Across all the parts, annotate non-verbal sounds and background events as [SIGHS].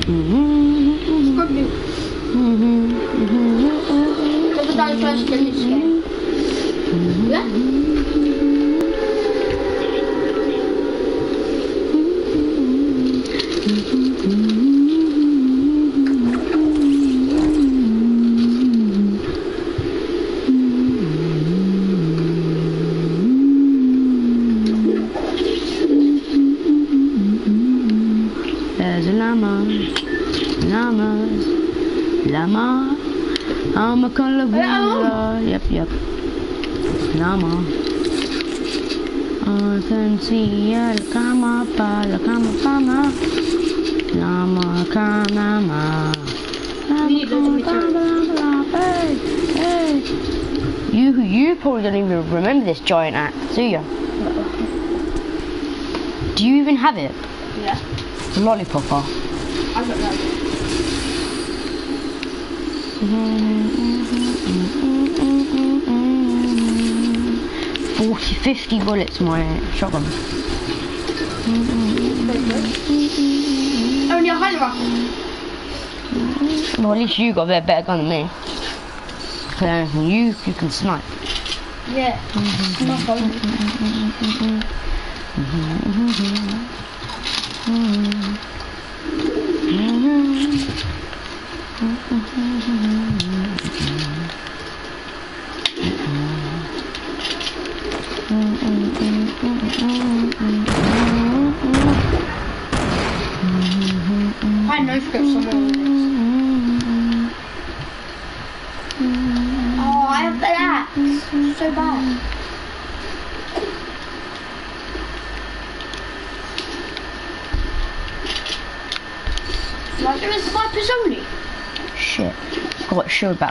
Mm-hmm. Probably. Mm-hmm. Never done first in this game. Probably don't even remember this giant act, do you? Do you even have it? Yeah. The lollipopper. I don't know. Forty, fifty bullets, my shotgun. Only a hundred rifle. Well, at least you got a bit better gun than me. Because you, you can snipe. Yeah. Mm-hmm. Not only.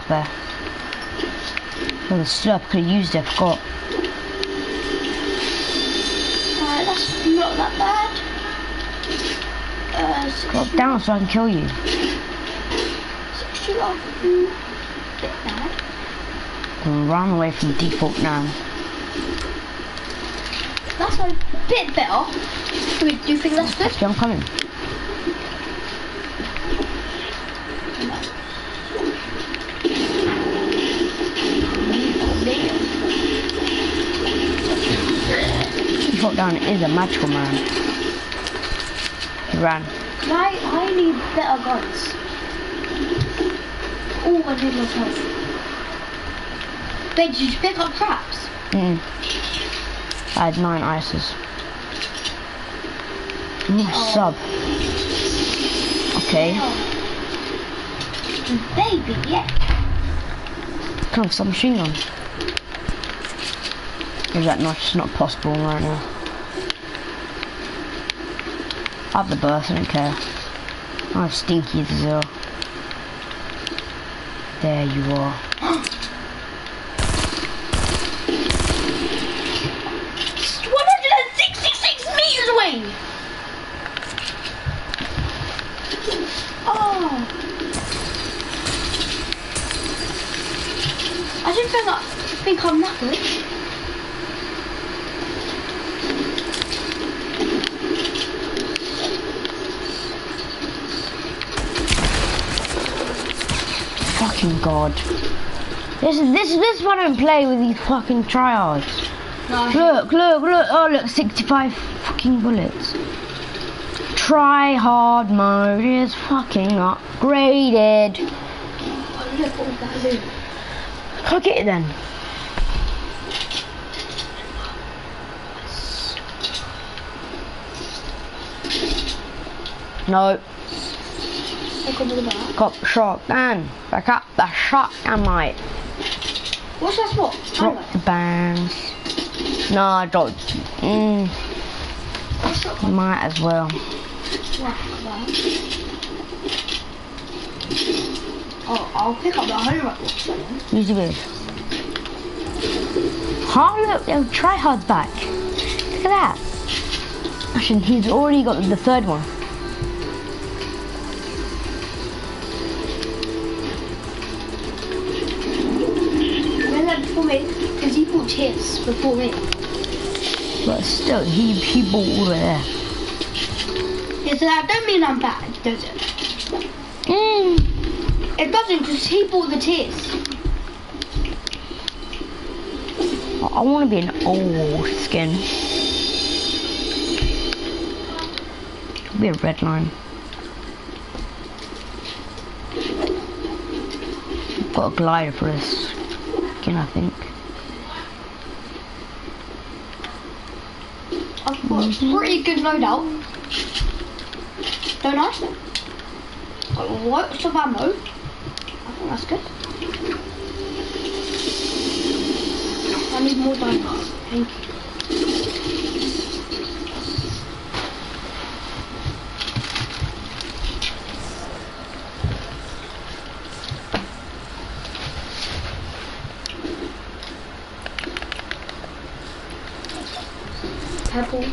There. Well, the slurp could have used it, I forgot. Alright, that's not that bad. Uh, Drop 60 down so I can kill you. 60 off. Bit bad. Run away from default now. That's a bit better. Do, do you think that's good? Okay, I'm coming. Default down is a magical man. Run. ran. I, I need better guns. Oh, I need myself. Wait, did you pick up traps? Mm. I had nine ices. Ooh, Oh. sub. Okay. Baby, yeah. Come on, some machine gun. Is that not just not possible right now? Up the birth, I don't care. I have stinky as well. There you are. One hundred and sixty-six meters away. Oh. I didn't think I think I'm that good. Fucking god. This is this is this is why I don't play with these fucking tryhards. No, Look, look, look, oh look, 65 fucking bullets. Try hard mode is fucking upgraded. look all that. Click it then. No, Look shot, the back. got shotgun. Back up the shotgun, mate. What's that spot? Drop the bands. No, I dropped. Mm, might as well. Oh, I'll pick up the home rifle. Use the good. Oh look, they'll try hard back. Look at that. Actually, he's already got the third one. Because he bought his before me. But still, he he bought all of there. Yeah, so that don't mean I'm bad, does it? Hmm. It doesn't because he bought the tears. I, I want to be an old skin. Be a red line. Got a glider for this skin, I think. I've got a Mm-hmm. pretty good loadout. Don't I? Got lots of ammo. I think that's good. I need more diamonds. Thank you. Purple.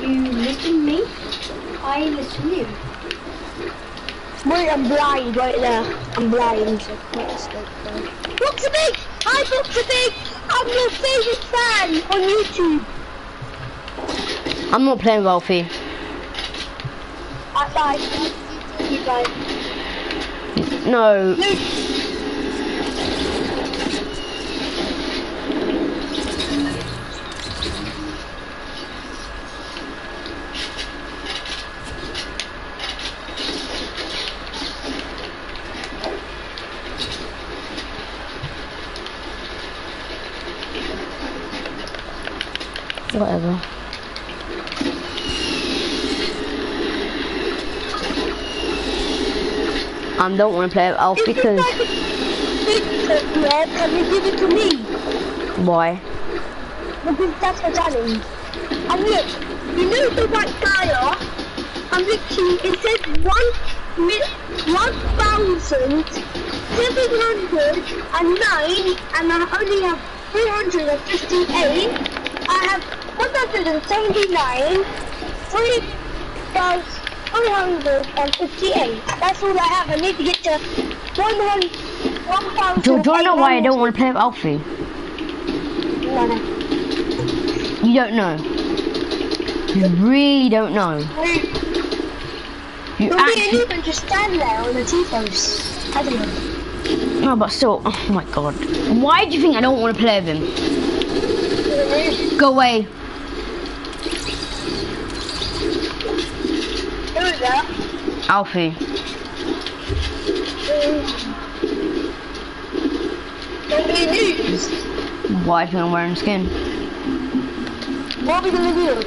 You listen me, I listen you. Wait, I'm blind right there. So I can't escape there. Boxer Big! Hi, Boxer Big! I'm your favourite fan on YouTube. I'm not playing Ralphie. I died. You died. No. Whatever. I don't want to play with Alf because like a picture, Red, can you give it to me? why? Because that's the challenge. And look, you know the white tire? I'm literally, it says one one thousand seven hundred and nine, and I only have three hundred and fifty-eight. I have one hundred and seventy-nine, three thousand three hundred and fifty-eight. That's all I have. I need to get to one hundred. One thousand. Do, do you know why I don't want to play with Alfie? No, no. You don't know. You really don't know. You Don't actually even just stand there on the T-pose. I don't know. no, but still. Oh my god. Why do you think I don't want to play with him? Go away. Who is that? Alfie. Don't be news. Why do you think I'm wearing skin? What are we gonna do?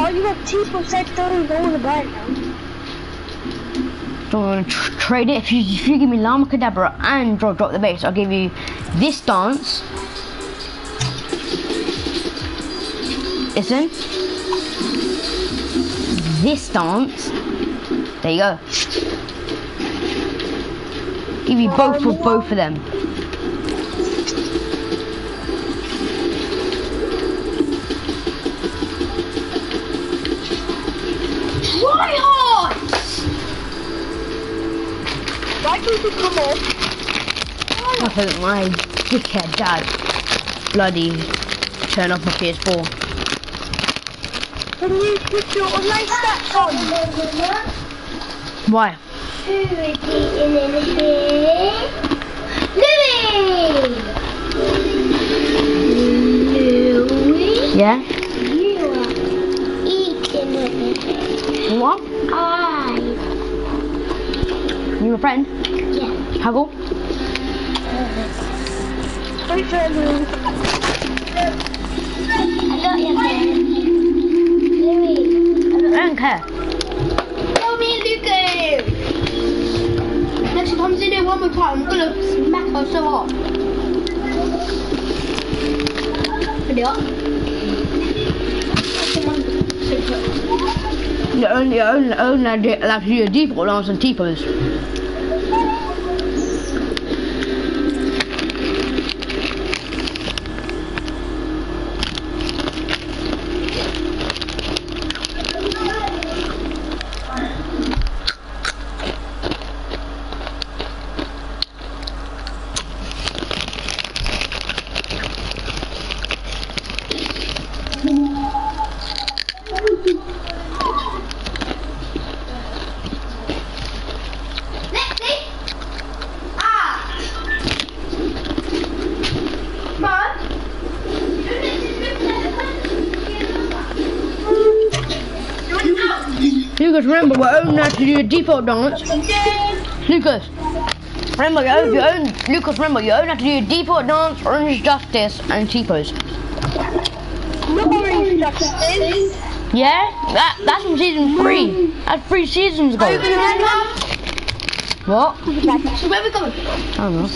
Oh, you got T-pose said don't go on the buy it now. Don't want to tr- trade it. If you if you give me Llama Cadabra and drop drop the base, I'll give you this dance. Listen. This dance. There you go. Give you both for both of them. Try hard! Why don't you come on? Because my dickhead dad bloody turn off my PS4. Can you put your online stats on? Why? Who is eating? Louis! Louis? Yeah? You are eating anything. What? I. You a friend? Yeah. Huggle? Wait for everyone. I got friend. Louis. I don't care. Tell me, Lucas! Next time comes in here one more time, I'm gonna smack her so hard. Ready up? You only, only, only allowed to do a default on T-pose. Lucas, we're only allowed to do the default dance. Lucas, remember, you own, you own, Lucas, remember, you only have to do your default dance, Orange Justice, and T-pose. Orange justice. Yeah? That, that's from season three. That's three seasons ago. Your. What? So where we going? I don't know.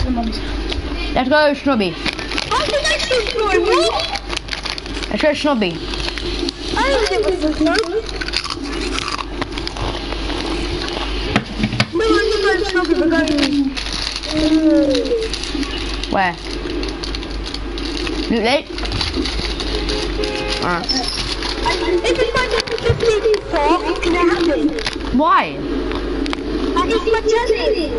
Let's go, Snobby. How did I see Troy? What? Let's go, Snobby. I don't think it was no. No, I'm not going to stop it. We're going. Where? Loot Lake? Alright. If it's my completely fault, it's going to happen. Why? And it's my challenge.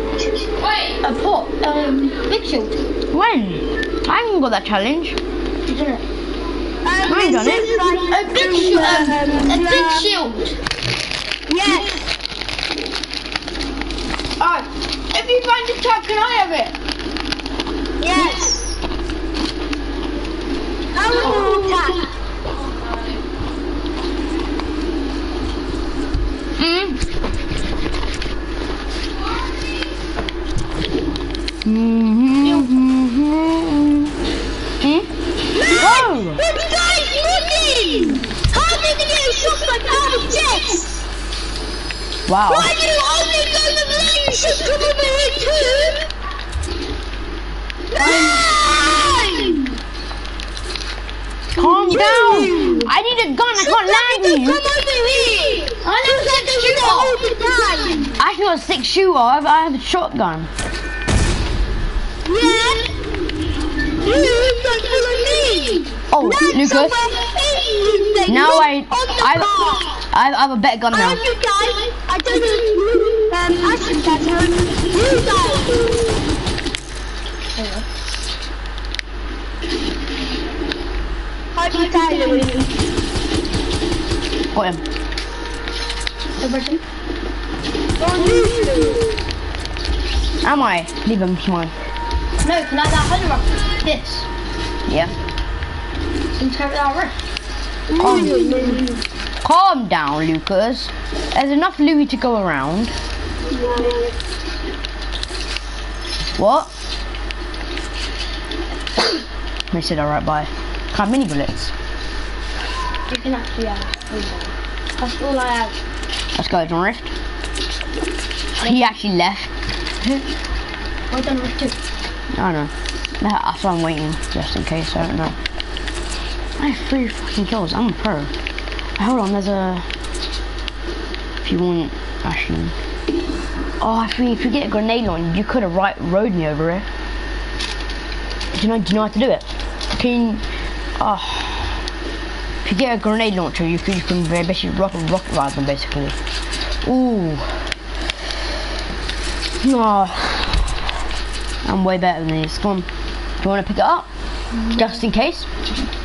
Wait, a pot. Um, big shield. When? I haven't got that challenge. Isn't it? Um, I ain't done it. like A big shield. Um, a big shield. Shooter. I have, I have a shotgun. Yeah? You don't me! Oh, Lucas. somewhere easy, then Now I, I. I, have a better gun now. have you guys. I don't know um, I should get her. You guys. How do you die, Louis? Got him. Everything. Am I? Leave him. It's mine. No, can I have that hundred round? This. Yeah. Can you carry that around? Calm down, Lucas. There's enough Louis to go around. What? they said alright, bye. Can't mini bullets. You can actually have. That's all I have. Let's go, John Rift. He actually left. I don't know. That- That's why I'm waiting, just in case. I don't know. I have three fucking kills. I'm a pro. Hold on, there's a. If you want, actually. Oh, if we, if you get a grenade launcher, you could have right rode me over it. Do you know? Do you know how to do it? Can. Oh. If you get a grenade launcher, you can, you can basically rocket rocket ride them basically. Ooh. No. I'm way better than these. Come on. Do you want to pick it up? Just in case?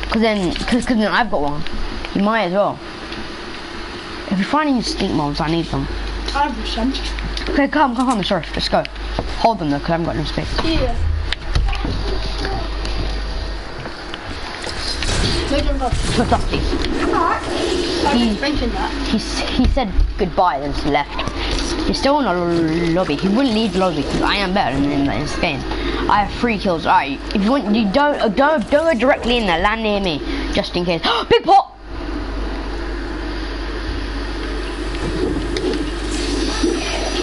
Because then, cause, cause then I've got one. You might as well. If you're finding your stink mobs, I need them. I have some. Okay, come, come, come, sorry, let's go. Hold them though, because I haven't got no space. Yeah. Wait, don't go. So dusty. Alright. He- just mentioned that. He, he said goodbye, then just left. He's still in the lobby. He wouldn't leave the lobby because I am better than him in this game. I have three kills. Alright, if you want, you don't, uh, don't, don't go directly in there. Land near me, just in case. [GASPS] Big pot.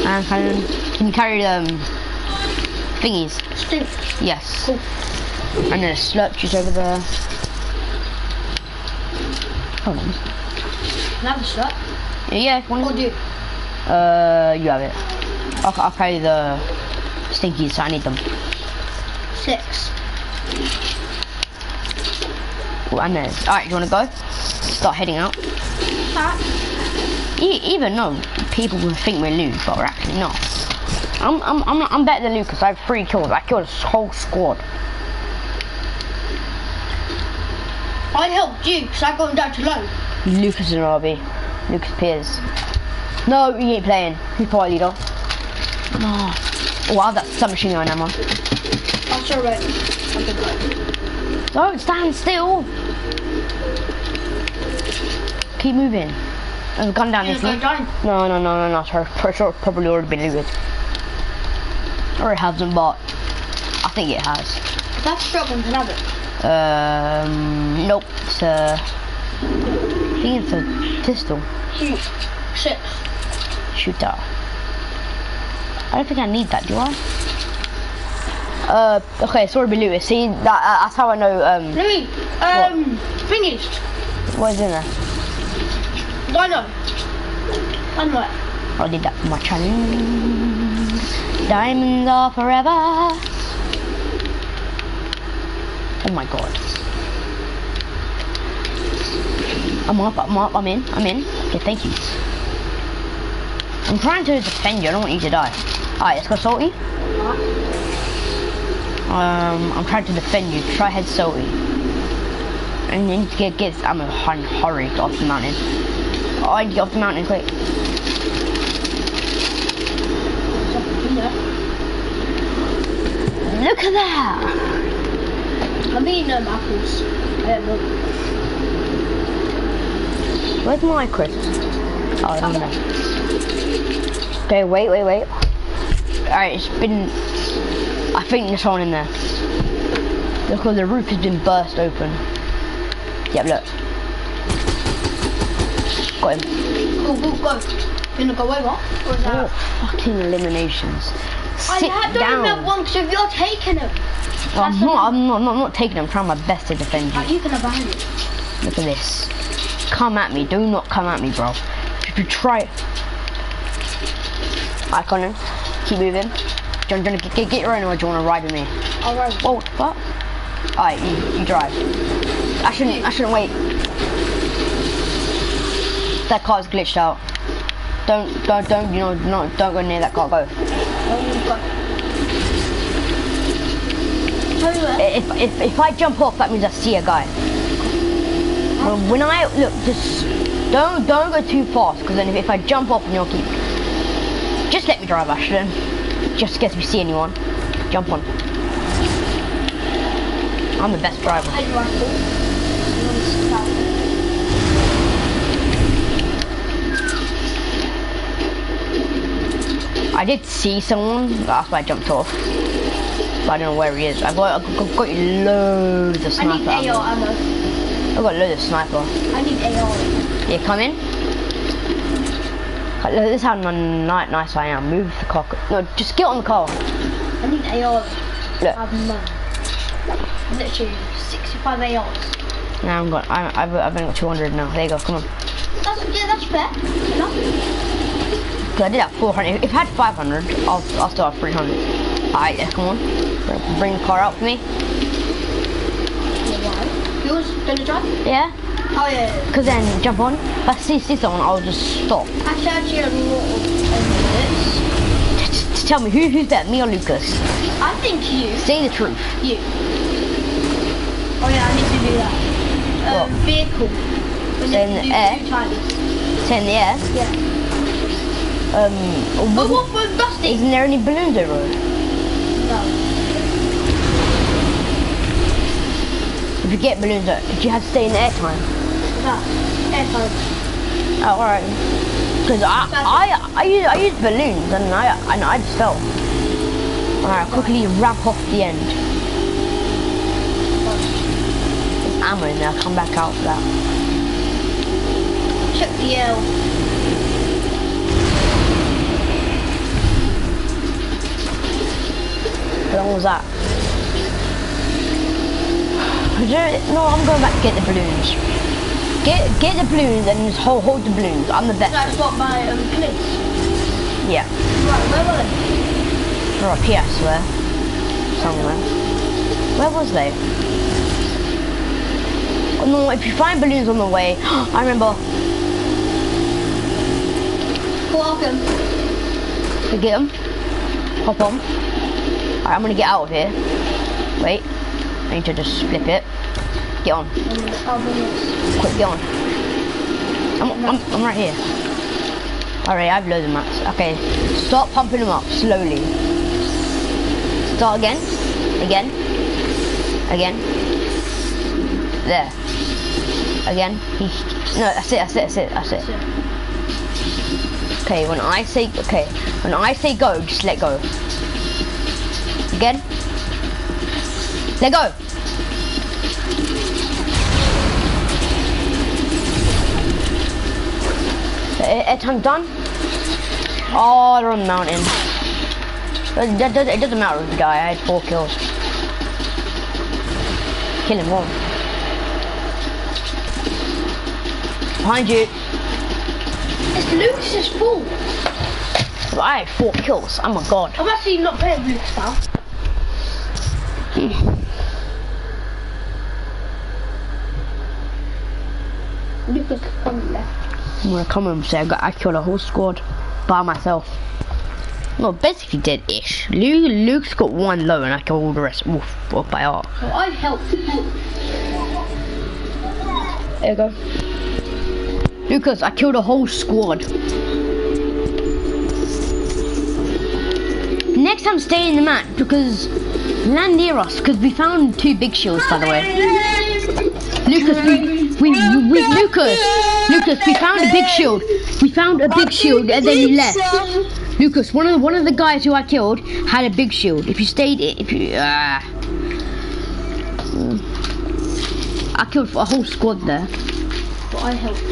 And can, can you carry the um, thingies? Yes. Cool. And then a slurp juice over there. Hold on. Can I have a shot? Yeah, if you Or want. Uh, you have it. I'll, I'll carry the stinkies, so I need them. Six. Oh, and there's. Alright, you wanna go? Start heading out. E- even though people will think we're lose, but we're actually not. I'm, I'm, I'm, not, I'm better than Lucas. I have three kills. I killed a whole squad. I helped you because I got him down to low. Lucas and Robbie. Lucas Piers. No, you ain't playing. Who's party leader? No. Oh, I have that submachine gun ammo. Wait. I'm good. Don't stand still. Keep moving. There's a gun down You this way. down. No, no, no, no, no. Sorry, for sure, probably already been looted. Or it hasn't, but I think it has. That's shotgun can have it. Um, nope. It's a. I think it's a pistol. Shoot. Shit. Shoot that. I don't think I need that, do I? Uh, okay, sorry, be looted. See, that, uh, that's how I know. Um, Let me. Um. Finished. what is in there? Dino. Dynamite. I did that for my challenge. Diamonds are forever. Oh my god. I'm up, I'm up, I'm in, I'm in. Okay, thank you. I'm trying to defend you, I don't want you to die. Alright, let's go salty. Um, I'm trying to defend you. Try head salty. And then get, get, I'm a hurry, get off the mountain. Oh, I get off the mountain quick. In. Look at that! I'm eating um, apples. I don't know. Where's my crisps? Oh, I don't know. Okay, wait, wait, wait. Alright, it's been... I think there's someone in there. Look, oh, the roof has been burst open. Yep, look. Got him. Go, go, go. You gonna go over? Or is Oh, that? fucking eliminations. I Sit had- don't have one because if you're taking them, Well, I'm, not, I'm, not, I'm not taking them. I'm trying my best to defend you. like, you can abandon it. Look at this. Come at me. Do not come at me, bro. If you try. Alright, Conan. Keep moving. Do you, want to get, get your own or do you want to ride with me? All right. Whoa, what the fuck? Alright, you, you drive. I shouldn't, I shouldn't wait. That car's glitched out. Don't, don't, don't, you know, no, don't go near that car. Go. Tell you what. If, if, if I jump off, that means I see a guy. When I look, just don't don't go too fast, because then if, if I jump off and you'll keep, just let me drive, Ashton. Just in case we see anyone, jump on. I'm the best driver. I did see someone, that's why I jumped off. But I don't know where he is. I've got, I've got, got loads of sniper. I need. AR ammo. I've got loads of sniper. I need AR. Yeah, come in. Look, this is how n- ni- nice I am. Move the cock. No, just get on the car. I need AR. Look. I have none. Literally 65 ARs. Now I'm got. I, I've, I've only got 200 now. There you go. Come on. That's yeah, that's fair. Enough. I did have 400. If I had 500, I'll, I'll still have 300. Alright, yeah, come on. Bring- Bring the car out for me. Yours gonna drive? Yeah. Oh yeah. yeah, yeah. Cause then jump on. If I see, see someone, I'll just stop. Actually, actually, a lot of just tell me who, who's that, me or Lucas? I think you. Say the truth. You. Oh yeah, I need to do that. Um, vehicle. You in the air? two in the air. Yeah. Um, Oh, what- what for Dusty? isn't there any balloons over? No. If you get balloons, uh, do you have to stay in the air Oh, alright. Because I, I, I, use, I use balloons and I, and I just fell. Alright, quickly wrap off the end. There's ammo in there, I'll come back out for that. Check the L. How long was that? [SIGHS] No, I'm going back to get the balloons. Get get the balloons and just hold, hold the balloons. I'm the best. That's what my um. Yeah. Right, where were they? Or up here, I swear. Somewhere. Where was they? Oh, no, if you find balloons on the way, [GASPS] I remember. Welcome. Get them. Hop on. Alright, I'm gonna get out of here. Wait. I need to just flip it. Get on. Quick, on. I'm, I'm, I'm right here. Alright, I have loads of mats. Okay, start pumping them up slowly. Start again. Again. Again. There. Again. No, that's it, that's it, that's it, that's it. Okay, when I say okay, when I say go, just let go. Again. Let go. Airtime's done. Oh, they're on the mountain. It, that does- it doesn't matter if you die. I had four kills. Killing one. Behind you. It's Lucas's fault. I had four kills. Oh I'm a god. I'm actually not playing with Lucas now. Lucas come left. I'm gonna come and say I got I killed a whole squad by myself. Well, basically did ish. Luke, Luke's got one low and I killed all the rest wolf, wolf by art. So I helped. There you go. Lucas, I killed a whole squad. Next time stay in the map because land near us because we found two big shields by the way. Lucas, we, we, we, we Lucas, Lucas, we found a big shield. We found a big shield and then you left. Lucas, one of the, one of the guys who I killed had a big shield. If you stayed, if you, ah. I killed a whole squad there. But I helped.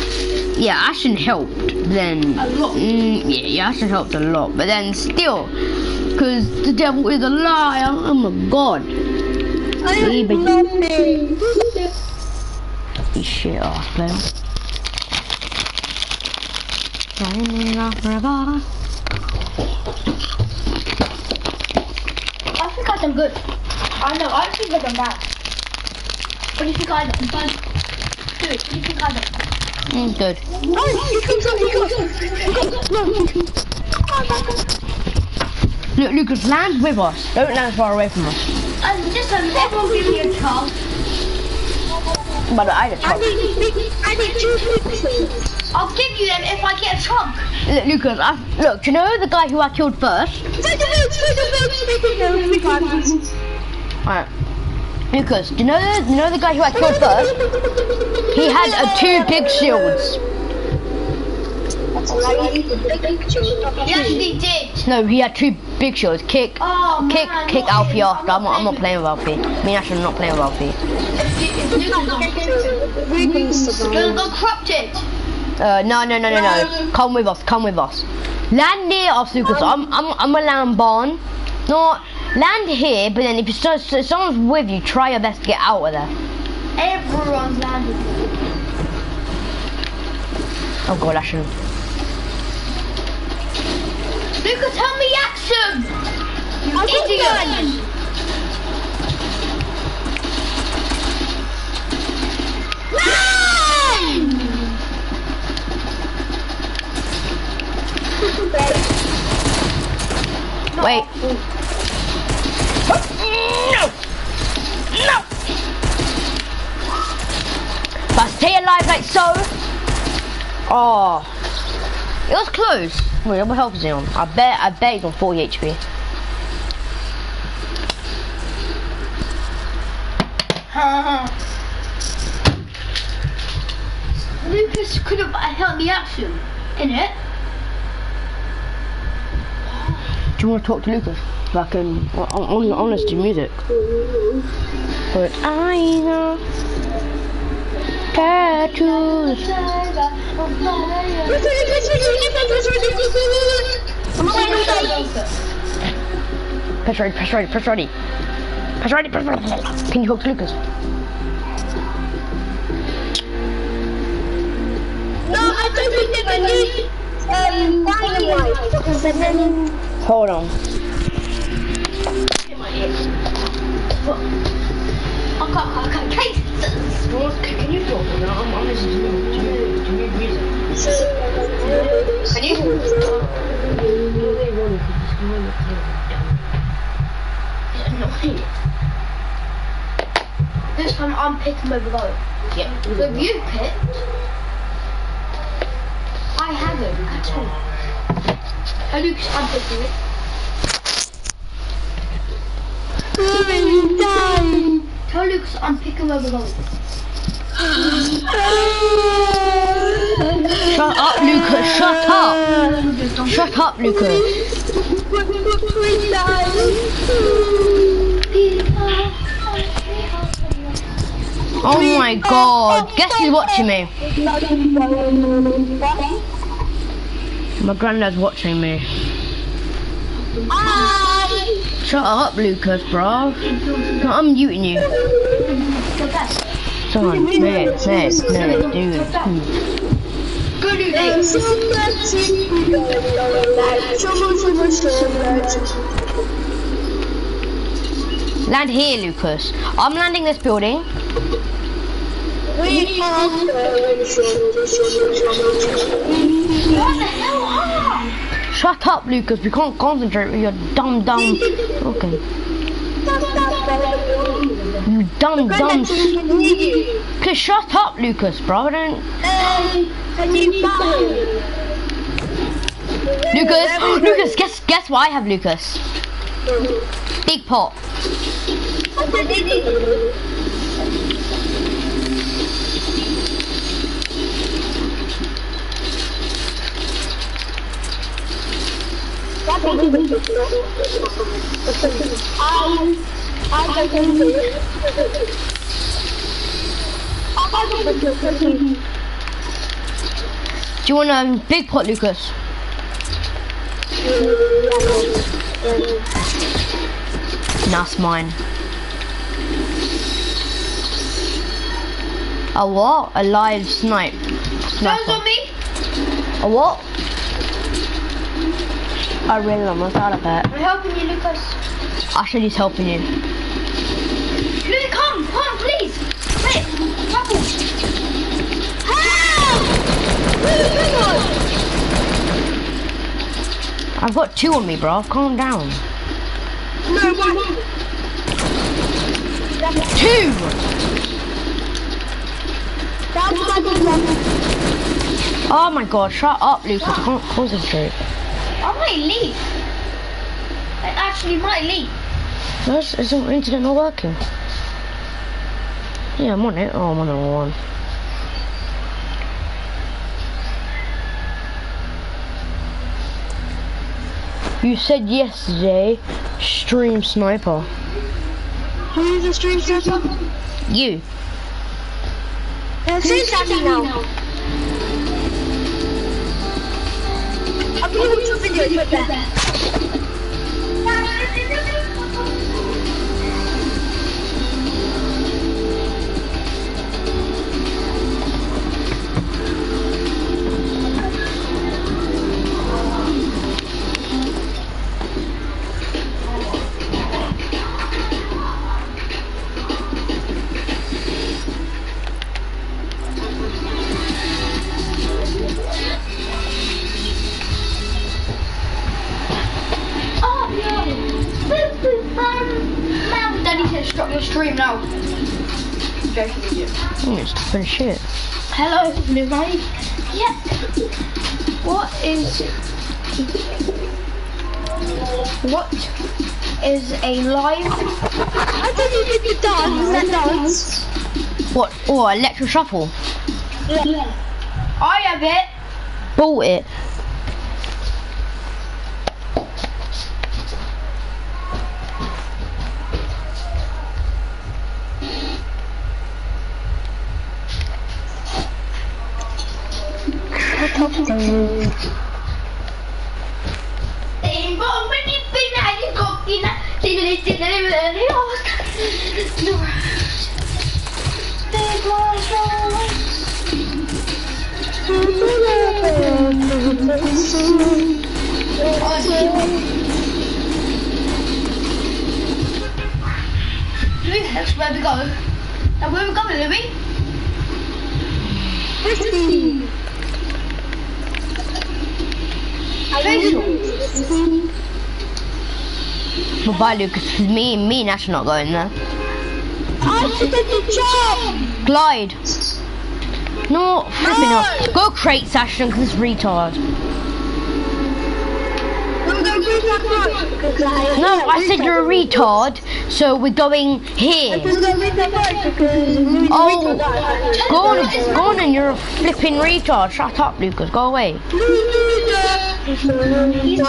Yeah, Ashton helped then. A lot. Mm, yeah, yeah, Ashton helped a lot, but then still, because the devil is a liar. Oh my god. I Yeah, have but- nothing. You shit ass player. Flying off forever. I think I done good. I know, I think I done bad. What do you think I done? Bad. Do it. What do you think I done? Mm, good. Oh, he comes up, he comes up. No. Look, Lucas, land with us. Don't land far away from us. And just um, everyone give me a chance. But I had a I chunk. need, I need two pixels. I'll give you them if I get a chunk. Look, Lucas, I, look, do you know the guy who I killed first? Alright. Lucas, do you know the, you know the guy who I killed first? He had uh, two big shields. He actually did. No, he had two big shields. Kick, Oh, kick, man, kick Alfie off. I'm not, I'm not playing with Alfie. Me and Ash are not playing with Alfie. If, if Gonna go corrupted. Uh, no, no, no, no, no. Come with us. Come with us. Land near us, Lucas. I'm, I'm, I'm a land barn. No, land here. But then if, you start, if someone's with you, try your best to get out of there. Everyone's landed. Oh god, Ashton. Lucas, tell me action. You I idiot. Wait. No. No. I stay alive like so. Oh. It was close. Wait, what health is he on? I bet, I bet he's on 40 HP. [LAUGHS] Lucas could have helped me out soon, In it. Do you want to talk to Lucas? I can, I, I, I want to music. But I know tattoos. Press ready, press ready, press ready. Press ready, press ready. Can you to Lucas? No, I think I need um, dynamite because then Hold on. Can you talk? I'm, listening to, to, to music. Can you? It's annoying. This time I'm picking over goal. Yeah. So if you picked, I haven't at all. Oh, Lucas, I'm picking it. Tell Lucas I'm picking over goal. Shut up, Lucas. Shut up. Shut up, Lucas. Oh my god. Guess who's watching me? My granddad's watching me. Ah! Shut up, Lucas, bro. No, I'm muting you. Son, mate, mate, mate, dude. Land here, Lucas. I'm landing this building. What the hell are? Shut up, Lucas. We can't concentrate with your dumb, dumb. Okay. You dumb, dumb. Okay, shut up, Lucas, bro. Don't. Lucas, Lucas, guess, guess what I have, Lucas? Big pot. Do you want a um, big pot, Lucas? That's mine. A what? A live snipe. Sniper. on me? A what? I really almost out of it. I'm helping you, Lucas. Ashley is helping you. Lucas, come, come, please. Wait, couple. I've got two on me, bro. Calm down. No, one. Two! Oh my god, shut up, Lucas. I can't concentrate. I might leave. I actually might leave. Where's, is the internet not working? Yeah, I'm on it. Oh, I'm on the one. You said yesterday, stream sniper. Who's the stream sniper? You. Uh, say Sammy now. I'll give you two And shit. Hello, everybody. Yeah. What is what is a live? I thought you did the dance. That dance. What? Oh, electro shuffle. Yeah. I have it. Bought it. Lucas. 'cause Me, me and Ash are not going there. I did the job. Glide. No, flipping no. Go crate, Ashton, because it's retard. I'm going bring that forward because I. No, I said you're a retard, so we're going here. Just go bring that forward because Louis Oh, the retard. go on, go on and you're a flipping retard. Shut up, Lucas, go away. He's He's better than you.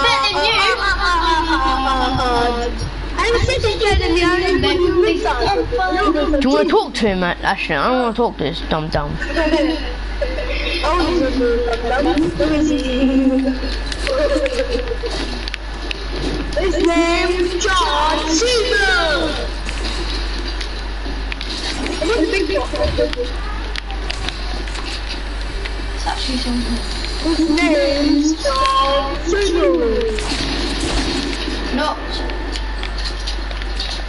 I'm sitting better than you. I'm better than retard. Do you want to talk to him, Ashton? I don't want to talk to this dumb dumb. His name's John Cena. It's actually something. His name's John Cena. No.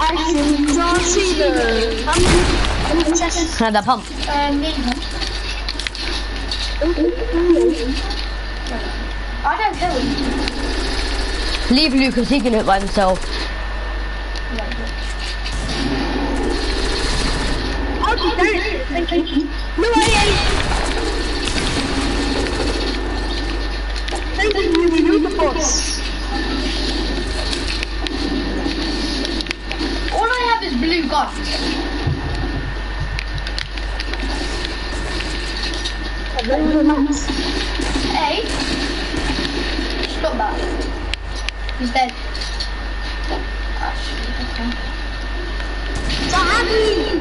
I think John Cena. I'm, that pump? Um, I don't you do. Leave Lucas, he can do it by himself. You. No, I ain't. Thank you, you're the boss. All I have is blue guns. Hey. Stop that. He's dead. Actually, okay. So happy.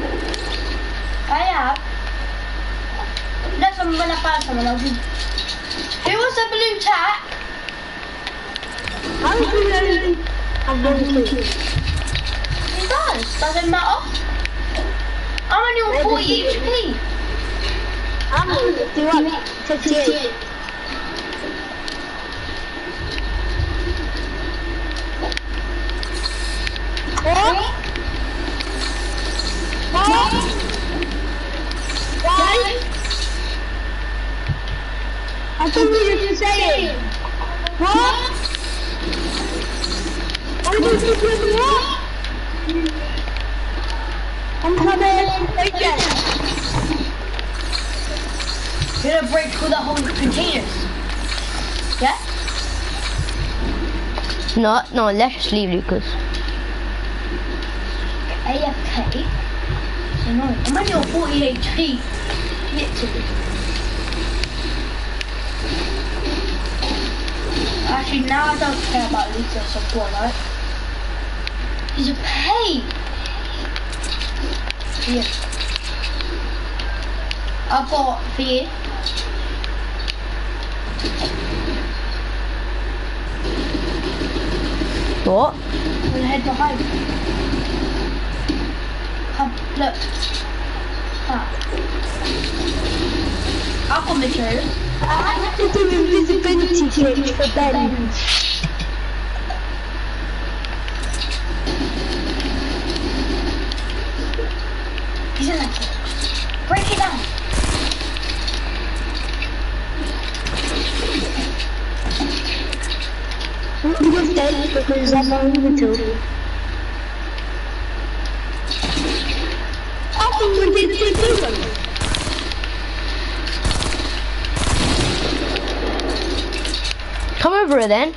I have. That's when I find someone else. Who was the blue you know? I'm to. Does. Doesn't matter. I'm only on 40 HP. I'm going to do what? 58. What? What? What? I thought you were saying. What? I'm going to do what? I'm coming. Right there. You're gonna break through the whole containers. Yeah? No, no, let's just leave Lucas. AFK. So no, I'm only on 40 HP. Literally. Actually, now I don't care about Lucas support, right? He's a. Yeah. I've got fear. What? I'm gonna head behind. Come, look. Ah. I've got materials. I have to do invisibility trick for Ben. He's in Break it down. He was dead because I'm on YouTube. I think we did two people. Come over then.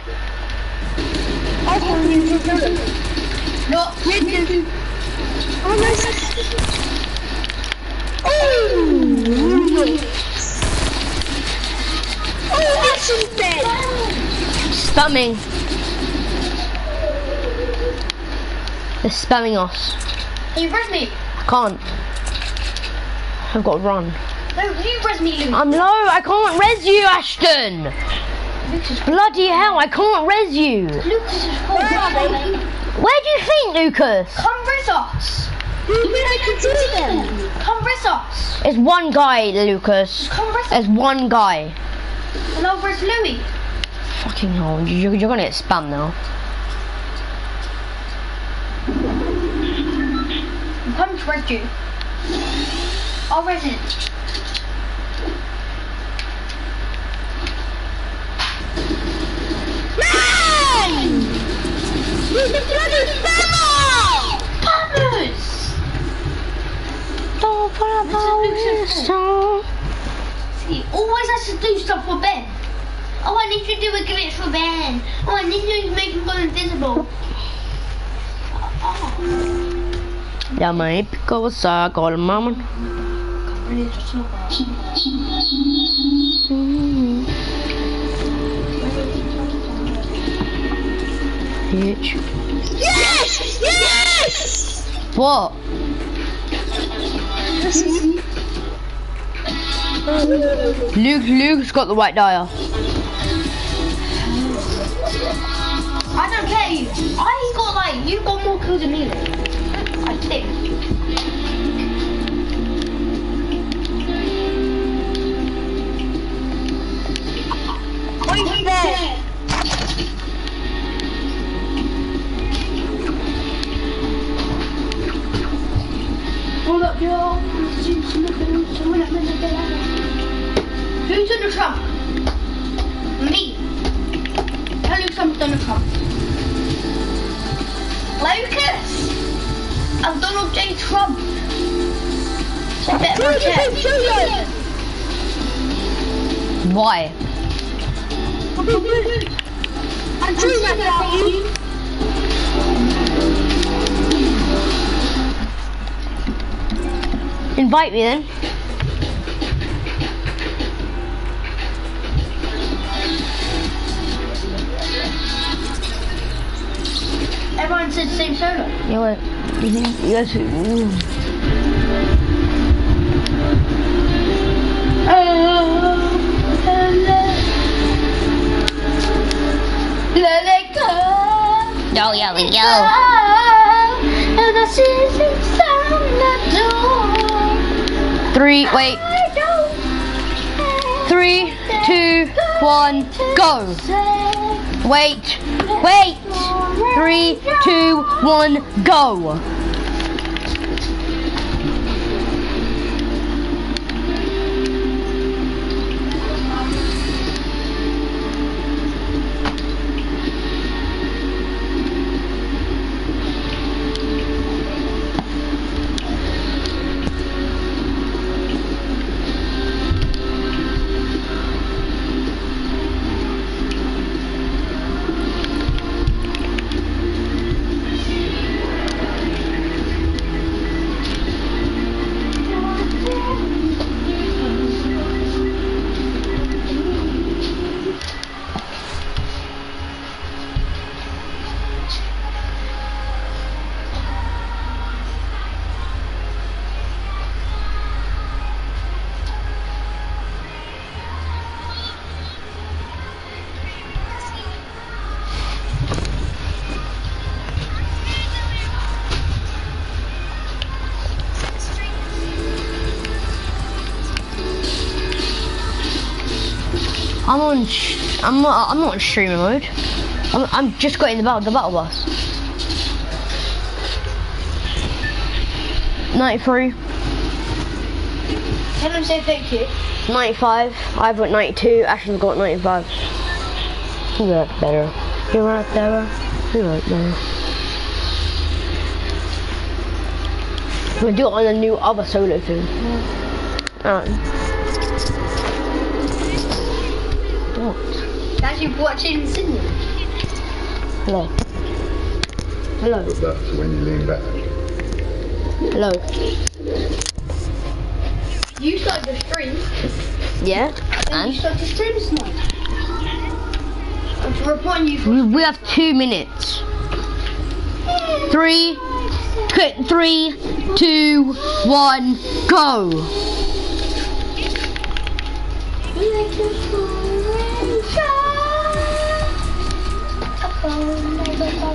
I think we did two oh, people. No, Oh, nice. Oh. Oh, that's some dead. Spamming. They're spamming us. can you res me? I can't. I've got to run. No, you res me, Luke. I'm low. I can't res you, Ashton. Lucas, Bloody hell, I can't res you. Lucas is full. Where do you think, Lucas? Come res us. Did I can them? Come res us. It's one guy, Lucas. Come res us. There's one guy. And I'll Louis. Fucking hell, you're, you're gonna get spam now. I'm coming to res you. I'll res it. Man! He's a bloody spammer! Spammers! Don't put up This song. He always has to do stuff for Ben. Oh, I need to do a glitch for Ben. Oh, I need to make him go invisible. Oh, Ja, men épico sa golmamon. really just not bad. Bitch. Yes! Yes! What? Luke, Luke's got the white dial. I don't care. I got like, you got more kills than me. I think. Wait there. Hold up. Who's in the Trump? Me. Tell you something, Donald Trump. Lucas! I'm Donald J. Trump. So better Show check. you, show you. Why? I'm doing that about you. Invite me then. Everyone said same solo. Yeah, wait. Mhm. Yes. mm. Let it go. Yo, yo, And yo. Three, wait. Three, two, one, go. Wait, wait. Three, two, one, go. I'm not. I'm not on streamer mode. I'm. I'm just got in the battle. The battle bus. Ninety-three. Tell him say thank you. 95. I've got 92. Ashton's got 95. You work better. You work better. You work better. We'll do it on a new other solo thing. Alright. What? Guys, you've watched Sydney. Hello. Hello. But that's when you lean back. Hello. You started the stream, Yeah? and you And? started the stream tonight. I'm reporting you for We, we have two minutes. Three, quick, three, two, one, go.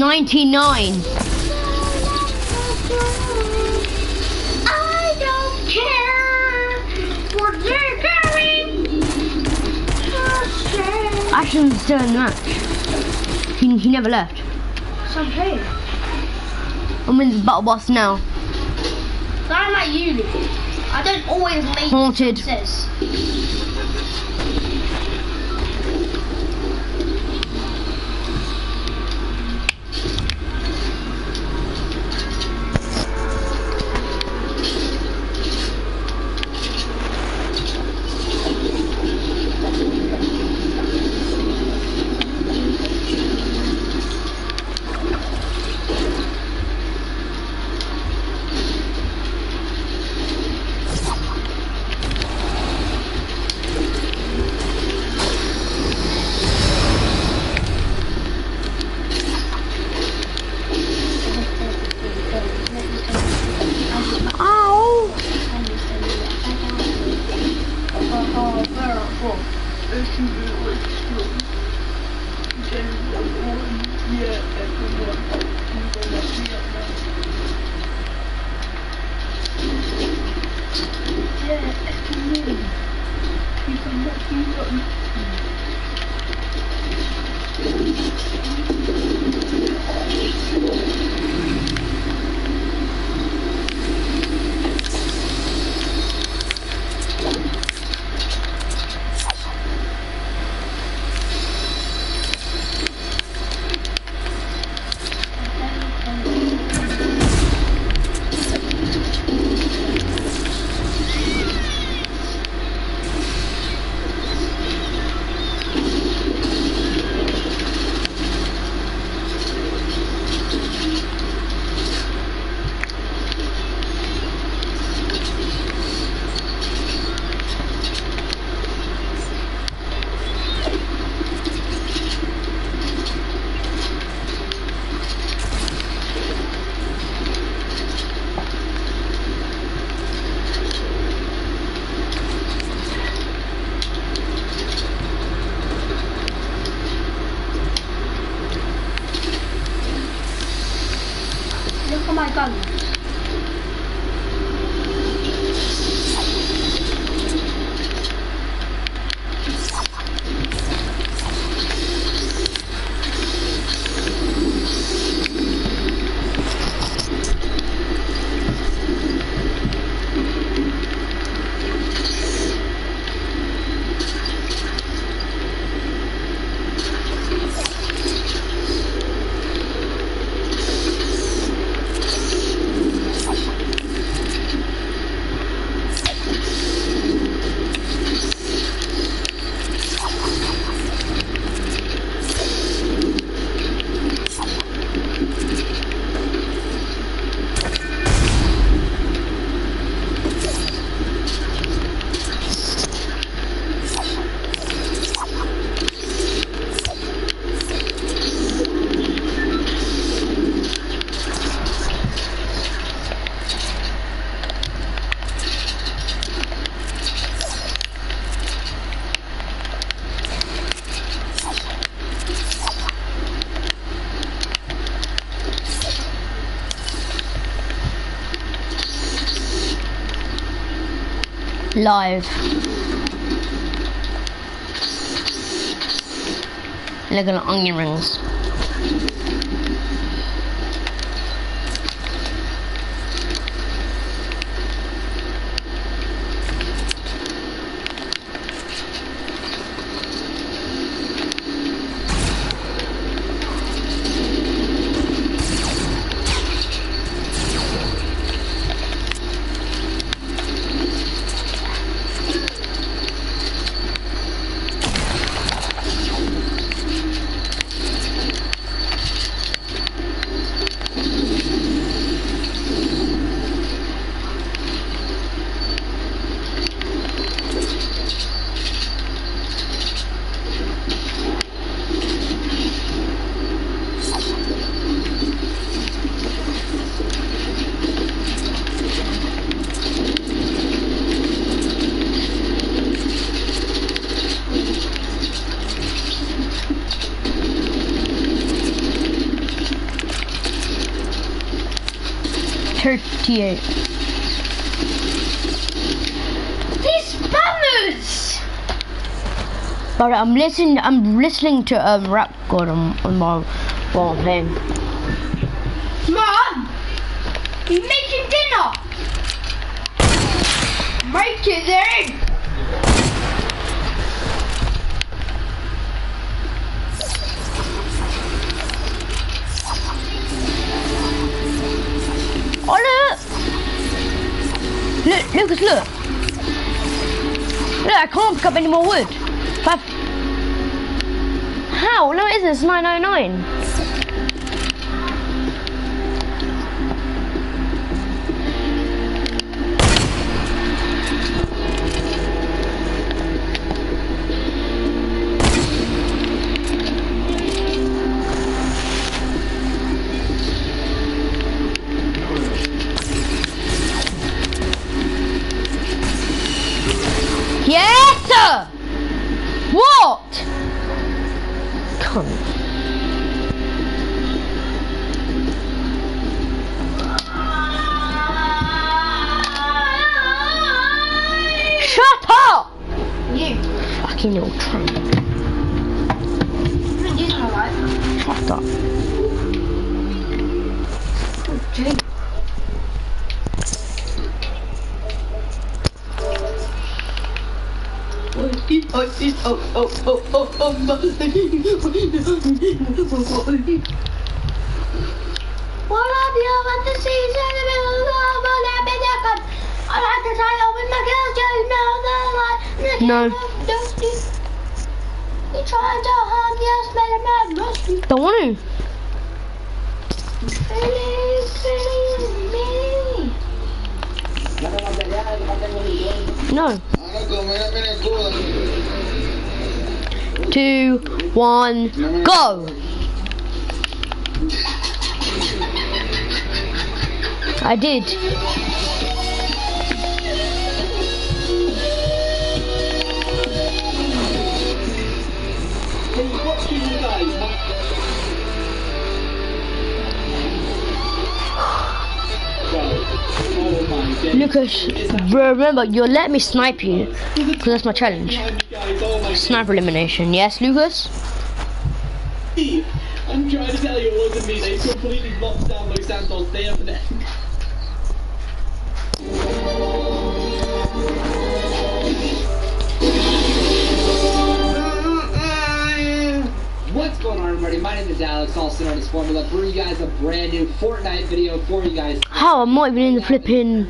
99. I don't care what they're the match. He, he never left. Some who? I'm in the battle bus now. Why am I you? I don't always make Haunted. Sense. Live. Look at the onion rings. Thirty-eight. These spammers! But I'm listening. I'm listening to um, rap god on, on my while I'm. Mom! He's making dinner! Make it then! Oh look! Look, Lucas, look! Look, I can't pick up any more wood. But how? No, it isn't. It's 909. One, go. I did. Lucas, remember, you'll let me snipe you, because that's my challenge. Sniper elimination. Yes, Lucas? How? I'm not even in the flipping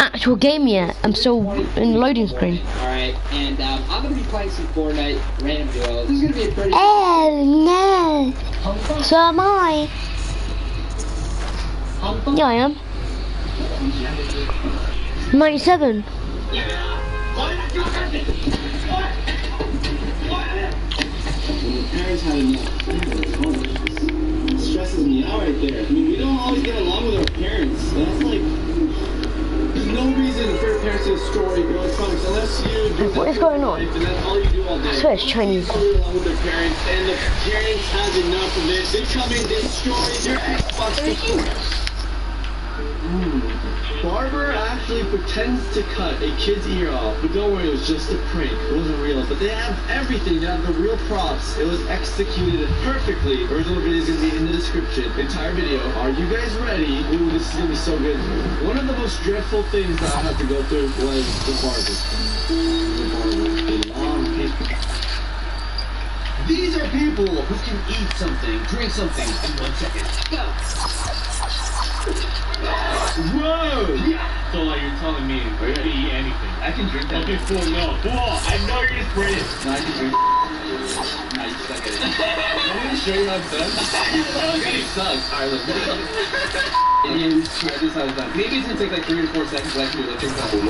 actual game yet. I'm still in the loading screen. Alright, and um, I'm gonna be playing some Fortnite random duos. This is gonna be a pretty. Oh no! So am I. Yeah, I am. 97. parents had enough. It stresses me out right there. I mean, we don't always get along with our parents. That's like, there's no reason for your parents to destroy your unless you do What is going on? And that's all you do all day. I swear it's Chinese. Along with their parents, and the parents have enough of it. They come in, destroy your Xbox. Barber actually pretends to cut a kid's ear off, but don't worry, it was just a prank. It wasn't real. But they have everything. They have the real props. It was executed perfectly. Original video is gonna be in the description. Entire video. Are you guys ready? Ooh, this is gonna be so good. One of the most dreadful things that I had to go through was the barber. These are people who can eat something, drink something in one second. Go. Whoa! So like you're telling me I can eat anything. I can drink that. Okay, cool, no. Whoa, I know you're just British. No, I can drink I just suck at it. [LAUGHS] I'm gonna show you how it's done. it sucks. Alright, look. It is, yeah, this is. Maybe it's gonna take like three or four seconds, but I can do it. Like, this is how it's done.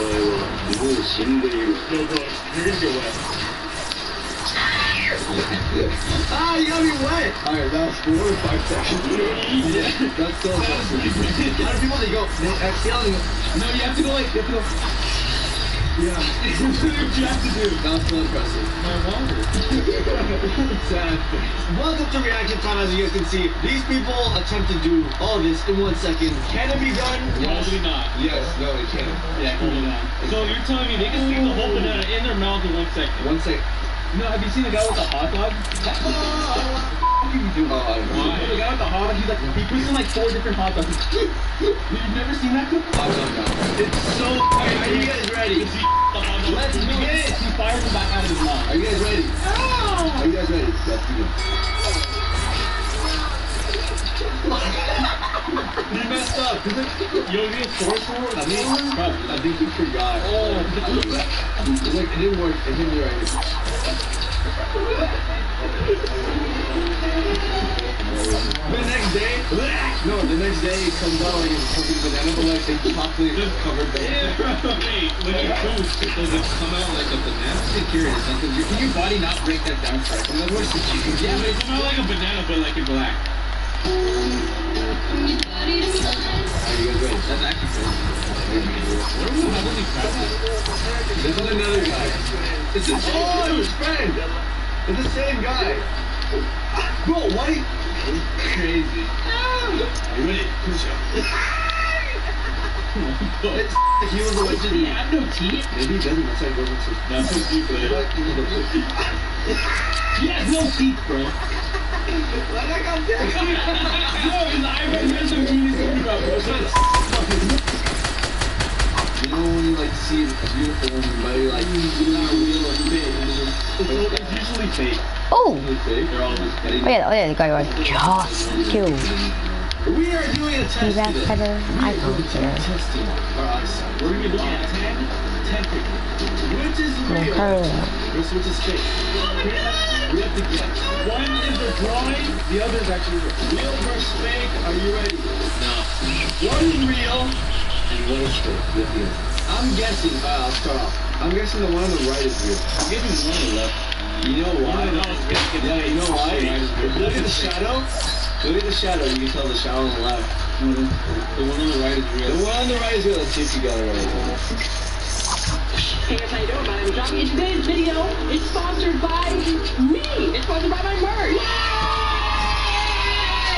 No, bro, you're gonna get wet. Ah, you got me wet! Alright, that was four or five seconds. yeah, [LAUGHS] that's so impressive. How do people they go? They exhale and go. No, you have to go like. You have to go. Yeah. what [LAUGHS] did you have to do? That was so impressive. My wallet. Sad. Welcome to reaction time. As you guys can see, these people attempt to do all this in one second. Can it be done? Probably not. Yes. No, it can. Yeah, probably not. So you're telling me they can stick the whole banana in their mouth in one second? One second. No, have you seen the guy with the hot dog? What do you do? Oh, I. The guy with the hot dog, he's like, he puts in like four different hot dogs. You've never seen that? Cook? Done that. It's so. Are you guys ready? Let's begin it. He fires them back out of his mouth. Are you guys ready? Ah! Are you guys ready? Let's begin. [LAUGHS] You messed up. Yo, you for it? I think, I think you forgot. Oh. It's like, it didn't work. It right here. The next day, no, the next day it comes out like it's fucking banana, but like they chocolate covered banana. Wait, when you poop, does it come out like a banana? I'm curious, like, can your, body not break that down correctly? Like, what's the chicken? Yeah, but it come out like a banana, but like in black. Do? This is another guy. It's the same oh, his friend. It's the same guy. Bro, why? Crazy. You ready? Push up. He was the way to he have no teeth? Maybe he doesn't. That's why he goes into. That's man. He has no teeth, bro. Like I got Yo, his eyebrows are some teeth he's about, bro. So it's- You know when you like see a beautiful woman, but you're like, you're not real or fake. It's it's usually fake. Oh! It's fake. They're all just Oh yeah, oh yeah, the guy was just killed. We are doing a test Feedback today. better, iPhone better. Testing our eyes. We're gonna be looking at 10, 10 pictures. Which is real? her. Which which is fake? We have to guess. One is a drawing, the other is actually real. Real versus fake. Are you ready? No. One is real and one is fake. I'm guessing. Uh, I'll start off. I'm guessing the one on the right is real. I'm giving one to left. You know why? Yeah, you know why? Look at the shadow. Look at the shadow. You can tell the shadow on the left. The one on the right is real. The one on the right is real. Let's see if you got it right. Hey you doing? My name is Johnny, and today's video is sponsored by me. It's sponsored by my merch.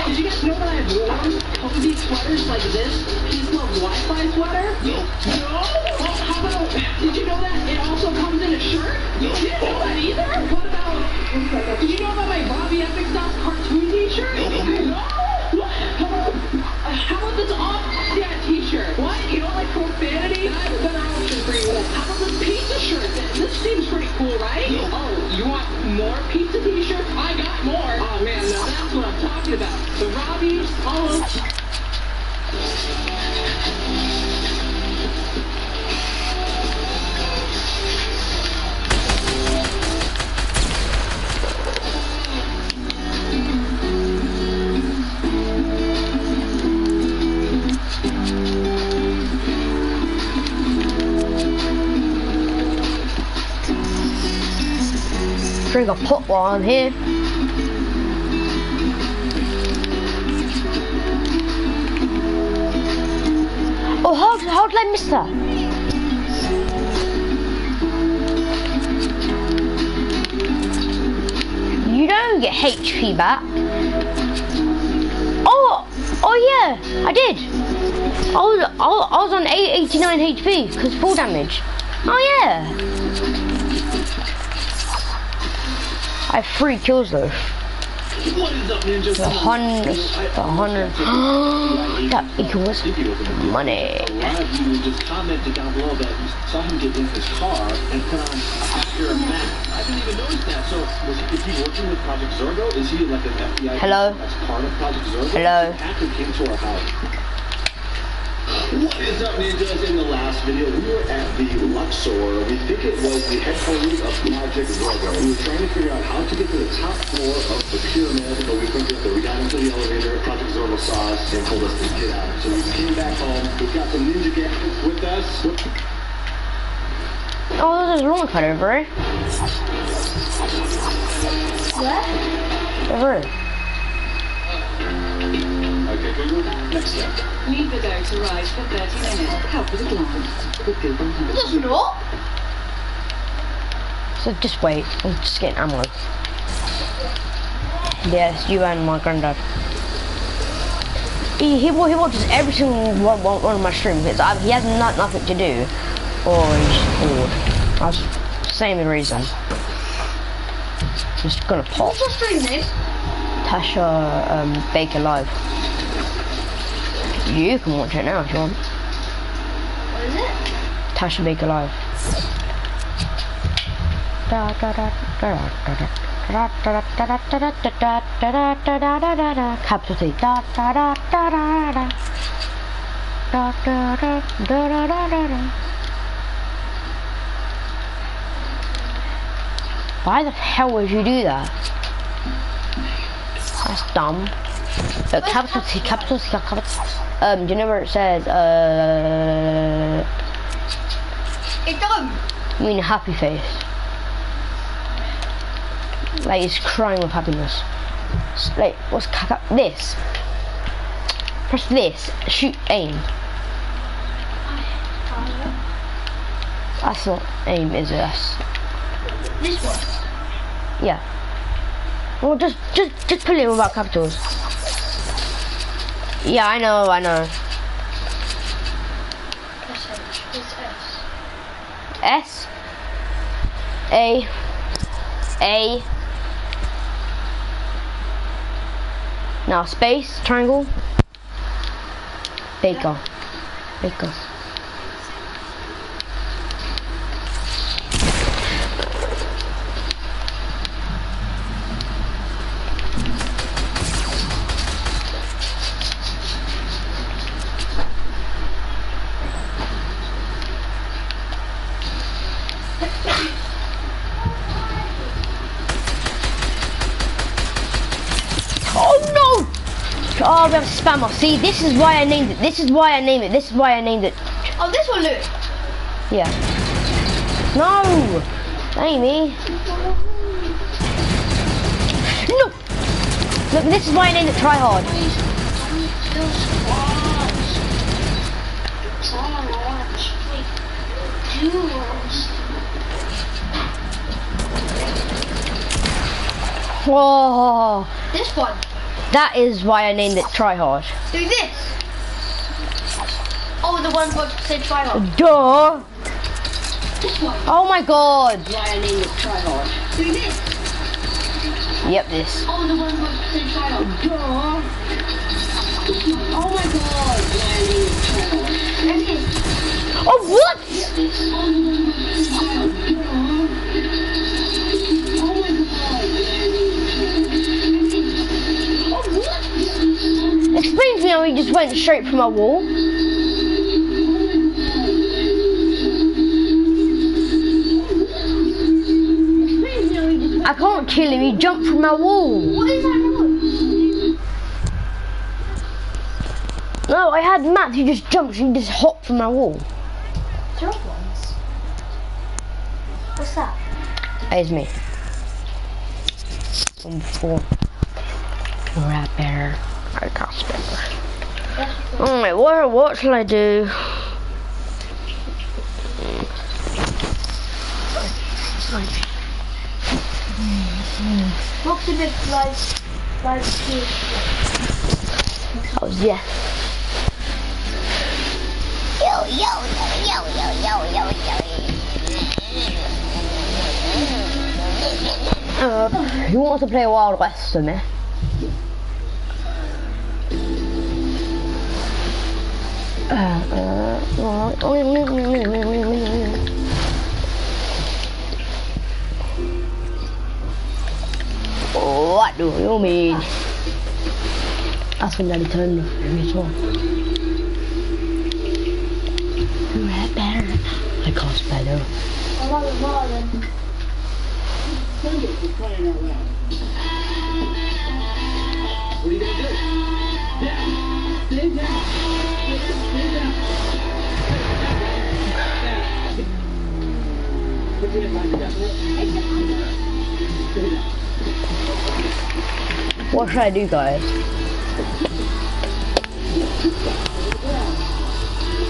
Did you guys know that I have worn cozy sweaters like this? Peace Love Wi-Fi sweater? No. No? Well, how about, did you know that it also comes in a shirt? No. You didn't know that either? What about, did you know about my Bobby Epic Stop cartoon t-shirt? No. No? What? How about, how about this off that t-shirt? What? You don't like profanity? Pizza shirt? This seems pretty cool, right? Oh, you want more pizza t-shirts? I got more. Oh man, now that's what I'm talking about. The Robbie's, all of Drink a pot while I'm here. Oh, how, how did I miss that? You don't get HP back. Oh, oh yeah, I did. I was, I was I was on 889 HP because full damage. Oh yeah. I have three kills though. What is up, Ninja? The hundred, the hundred. [GASPS] that equals money. A lot of you just commented down below that you saw him get in his car and put on a Acura mask. I didn't even notice that. So, was he, is he working with Project Zorgo? Is he like an FBI? Hello? That's part of Project Zorgo. Hello? The hacker came to our house. What is up, ninjas? In the last video, we were at the Luxor. We think it was the headquarters of Project Zorgo. We were trying to figure out how to get to the top floor of the pyramid, but we couldn't get there. We got into the elevator. Project Zorgo saw us and told us to get out. So we came back home. We've got some ninja gadgets with us. Oh, there's a launch pad over here. What? Over here. Okay, Google next step. Leave the dough to rise for 30 minutes. Help with a glance with Google It does not. So just wait. I'm just getting ammo. Yes, you and my granddad. He, he, wa- he watches every single one, one, one of my streams. It's, uh, he has not, nothing to do. Or he's bored. That's the same reason. Just gonna pop. What's your stream name? Tasha um, Baker Live. You can watch it now if you want. What is it? Tasha make Live. Capital T. Da da da da da da. Da da da da da da da da. Why the hell would you do that? That's dumb. Uh, capital T, capital T, capital T. Um, do you know where it says, uh, It don't. I mean happy face. Like he's crying with happiness. Like, what's ca- this? Press this. Shoot, aim. That's not aim, is it? That's, This one. yeah. Well, just, just, just put it without capitals. Yeah, I know, I know. S. A. A. Now space triangle. Baker. Baker We have spammer. See, this is why I named it. This is why I named it. This is why I named it. Oh, this one, Luke. Yeah. No! Ain't. No! Look, this is why I named it Try Hard. Whoa! This one. That is why I named it Try Hard. Do this. Oh, the one what said try hard. Duh! This one. Oh my god! Why I named it Try Hard. Do this. Yep, this. Oh, the one what said try hard. Duh. Oh my god. Why I named it Try Hard. And oh, this. Oh, what? Explain to me how he just went straight from a wall. I can't kill him, he jumped from my wall. What is that noise? No, I had Matt who just jumped, he just hopped from my wall. Drop ones. What's that? That is me. Before. Right better. I can't remember. Alright, what, what shall I do? What's the big like, like, Oh, yeah. Yo, yo, yo, yo, yo, yo, yo, Uh, who wants to play Wild West with me? What do you mean? That's when Daddy turned off every song. You had better. I cost better. I it. What are you gonna do? What should I do, guys?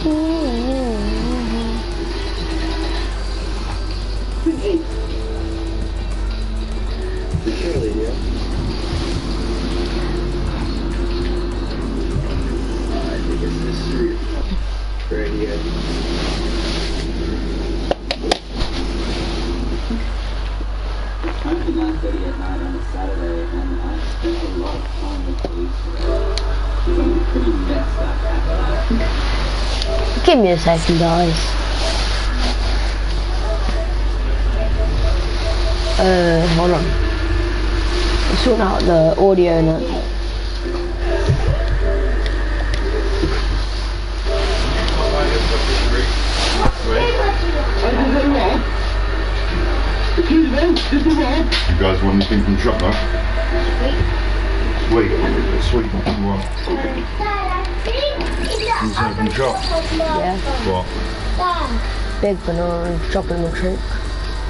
Mm -hmm. Give me a second, guys. Uh, hold on. I'm sorting out the audio now. You guys want anything from the shop, no? Sweet. Sweet. What do you want? You something shop? Yeah. What? Big banana, chocolate milkshake.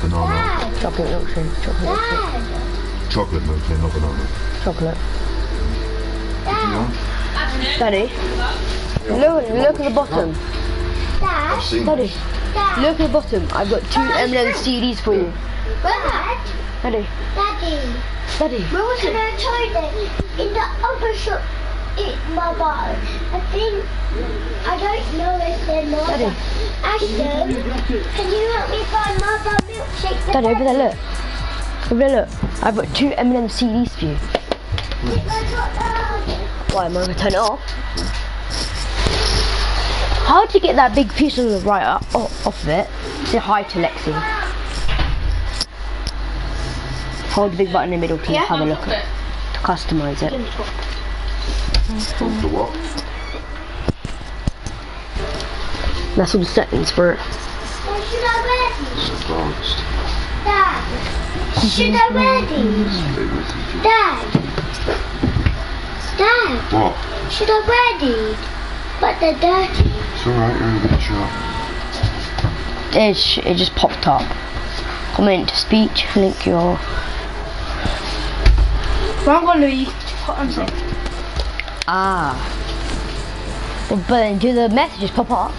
Banana. Chocolate milkshake, chocolate milkshake. Chocolate milkshake, not banana. Chocolate. What do you want? Daddy, look, look at the bottom. Daddy, look at the bottom. I've got two M&M CDs for you. Dad, Daddy, Daddy, Daddy. where was it? I toilet in the other shop. It, my bag. I think I don't know if they're not. Daddy. Ashton, can you help me find my mother milkshake? Daddy, over there, look. Over there, look. I've got two M&M CDs for you. Why, am I going to turn it off? How'd you get that big piece on the right up, off of it? Say hi to Lexi. Hold the big button in the middle to have a look at it. To customize it. To what? That's all the settings for. Should? It's advanced. Dad. Should I ready? Dad. Dad. What? Should I ready? But they're dirty. It's alright, you're in a good shot. It, it just popped up. Comment to speech, link your... Well, I'm gonna hot and sick. Ah. But, but then do the messages pop up?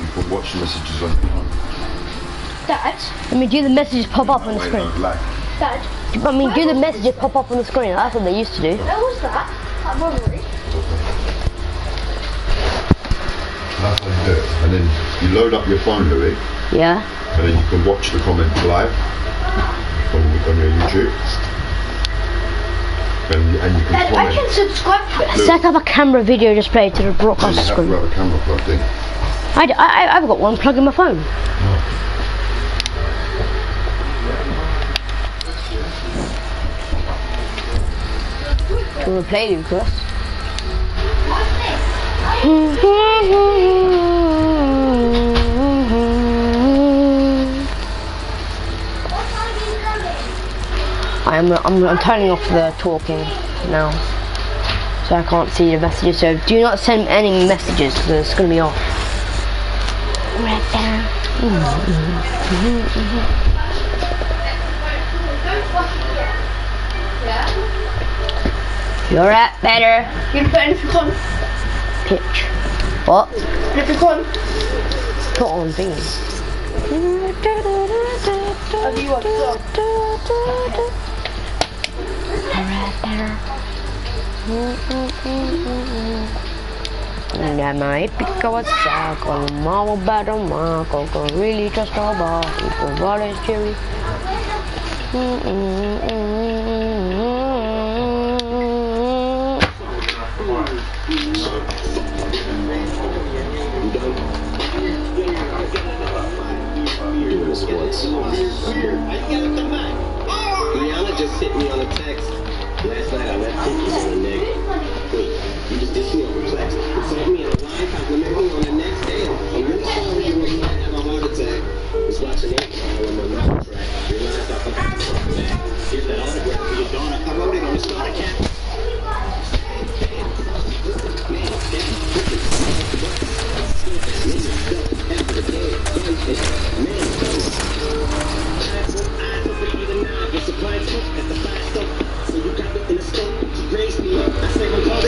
You can watch the messages on your phone. Dad. I mean, do the messages pop up on the Wait, screen? no. Dad. I mean, do the messages pop up on the screen? That's what they used to do. Where was that? That robbery. That's how you do it. And then you load up your phone, Louis, Yeah. and then you can watch the comments live on, on your YouTube. And, and you can uh, Dad, I can subscribe to it. Look. Set up a camera video display to the broadcast you have to screen. have a camera plugged in. I, d- I, have got one plug in my phone. Do you want to play Lucas? [LAUGHS] I'm, I'm, I'm turning off the talking now. So I can't see the messages. So do not send any messages because it's going to be off. Right there. You're at better You gonna put on? pitch. What? On? Put on things. Have you watched That might pick a saco, mama better marco, can really trust nobody, the water is cherry. Doing this once. Rihanna just sent me on a text. Last night I left cookies on the neck. Wait, you just dissed me over class. Told me a line, compliment me on the next day. I'm really sorry you was might have a heart attack. Was watching it on my mouth track. Realized I forgot something. Here's that autograph for your daughter. I wrote it on the starter cap.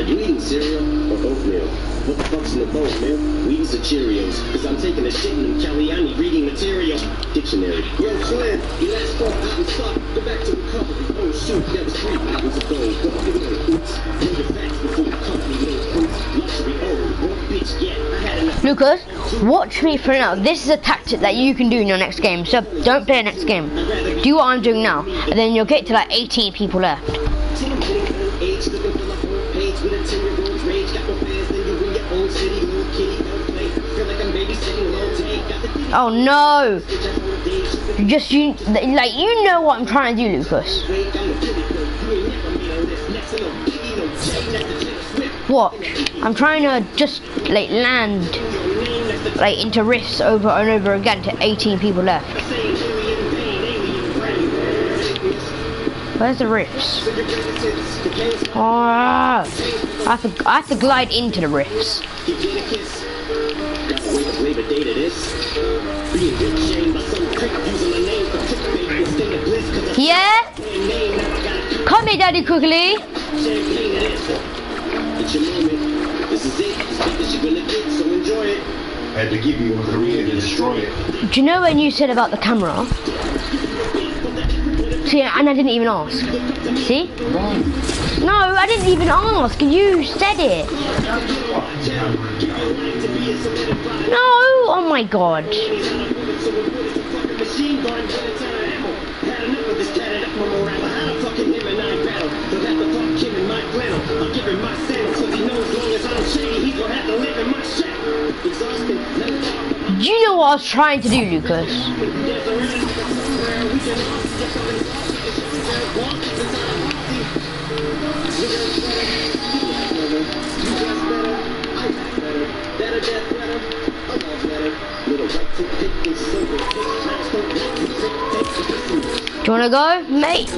Are you eating cereal or oatmeal? What the fuck's in the bowl, man? We eat the Cheerios, cause I'm taking a shit in the Caliani reading material. Dictionary. Yo, Slim, you last thought out and stop. Go back to recovery. Oh shoot, that was three hours ago. Go give me oops. Know the facts before the company knows proof. Luxury, bitch. Lucas, watch me for now. This is a tactic that you can do in your next game. So don't play the next game. Do what I'm doing now, and then you'll get to like 18 people left. Oh no! Just you, like you know what I'm trying to do, Lucas. Watch. I'm trying to just like land like into rifts over and over again to 18 people left. Where's the rifts? Ah, I have to, I have to glide into the rifts. Yeah? Come here, Daddy, quickly. Do you know when you said about the camera? See, and I didn't even ask. See? No, I didn't even ask. You said it. No, oh my god. Machine gun, a ton of ammo. Had enough of this tatted up from around. How the fuck can him and I battle? Don't have to fuck Kim in my flannel. I'll give him my sandals, cause he knows as long as I'm shady, he's gonna have to live in my shack. Exhausted, never talk Do you know what I was trying to do, Lucas? Do you wanna go, mate?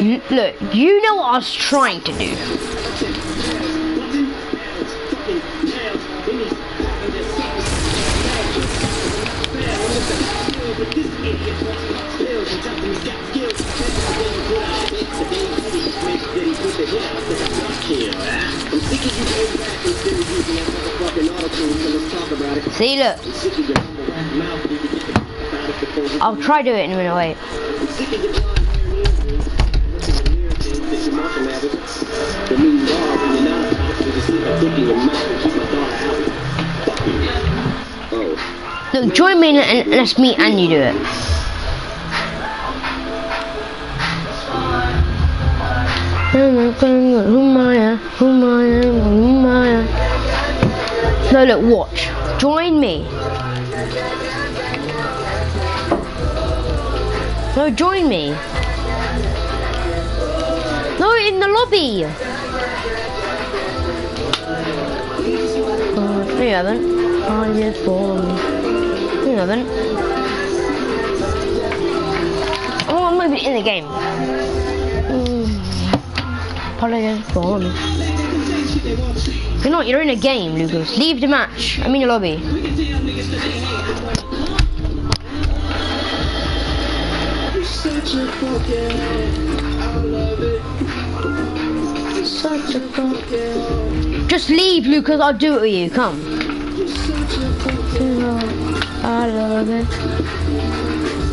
You- Look, you know what I was trying to do. See, look. I'll try do it in a minute, wait. Look, join me and let's meet and you do it. No, look, watch. Join me. No, join me. No, in the lobby. Uh, no, you haven't. I just. No, you haven't. Oh, I'm in the game. Mm. For me. You're not, you're in a game, Lucas. Leave the match. I'm in the lobby. Such a fucking Just leave, Lucas. I'll do it with you. Come. I love it.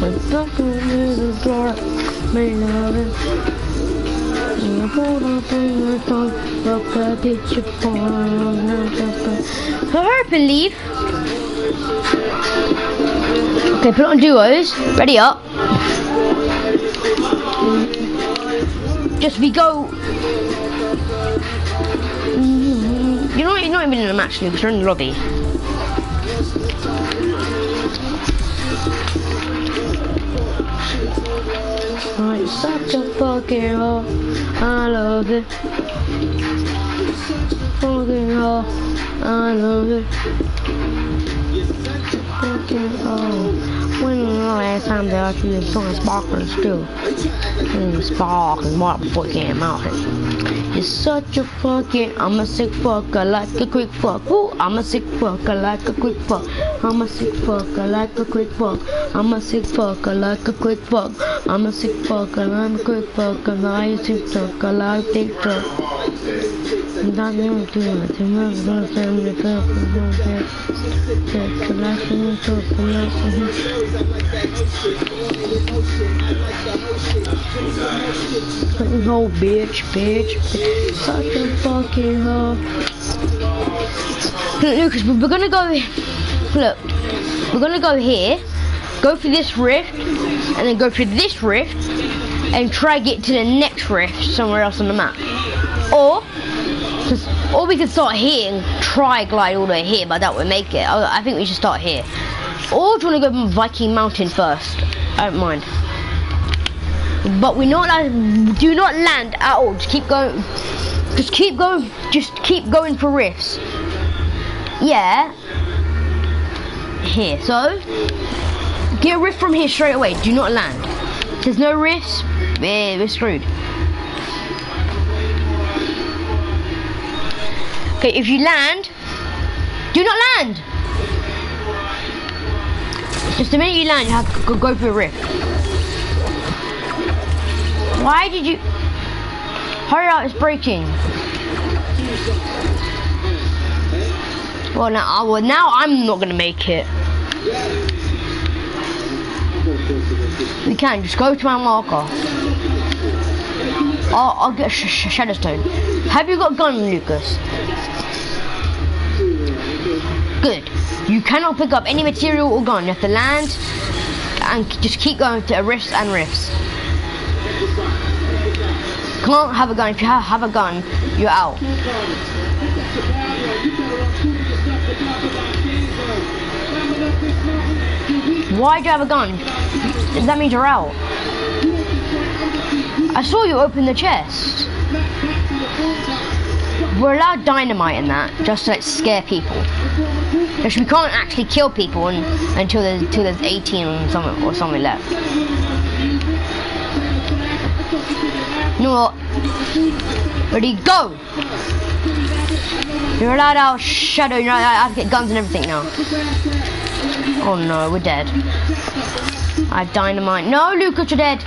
When something is a floor, may love it. Hurry leave. Okay, put on duos. Ready up. Just we go. You're not, you're not even in a match, Lucas. You're in the lobby. I'm such a fucking. I love it. Fucking hell, I love it. Fucking hell. When was the last time they actually been playing sparklers too? And Sparkers, Mark before it came out. You're such a fucking, I'm a sick fucker like a quick fuck. Ooh, I'm a sick fucker like a quick fuck. I'm a sick fucker like a quick fuck. I'm a sick fucker like a quick fuck. I'm a sick fucker, I'm a quick fucker. I a sick fucker like TikTok. That's the only thing I think I'm gonna say I'm the Fucking hoe, bitch, bitch, bitch. Such a fucking hoe. Lucas, we're gonna go. Look, we're gonna go here, go for this rift, and then go for this rift, and try get to the next rift somewhere else on the map. Or, or we could start here and try glide all the way here, but that would make it. I, I think we should start here. Or do you want to go Viking Mountain first? I don't mind. But we're not allowed, do not land at all. Just keep going. Just keep going. Just keep going for rifts. Yeah. Here. So, get a rift from here straight away. Do not land. If there's no rifts. We're, screwed. Okay, if you land, do not land. Just the minute you land, you have to go, for a rift. Why did you? Hurry up! It's breaking. Well, now, well, now I'm not gonna make it. We can just go to my marker. I'll, I'll get sh sh Shadowstone. Have you got a gun, Lucas? Good. You cannot pick up any material or gun. You have to land and just keep going to rifts and rifts. Can't have a gun. If you have, have a gun, you're out. Why do you have a gun? That means you're out. I saw you open the chest. We're allowed dynamite in that, just to like, scare people. Because we can't actually kill people un until there's until there's 18 or something or something left. You know what? Ready, go! You're allowed out shadow, you're allowed to get guns and everything now. Oh no, we're dead. I have dynamite. No, Lucas, you're dead.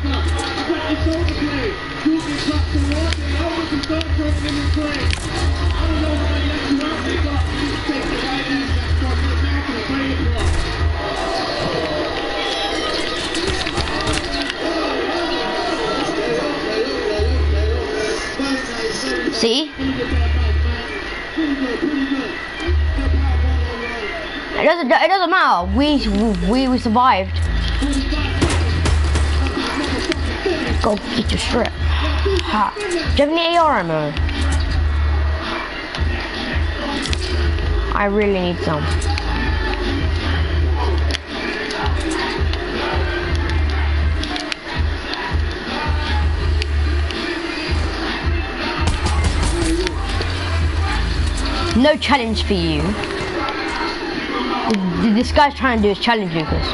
It doesn't. It doesn't matter. We we we survived. Go get your strip. Ha. Do you have any AR ammo? I really need some. No challenge for you. This guy's trying to do his challenge, Lucas.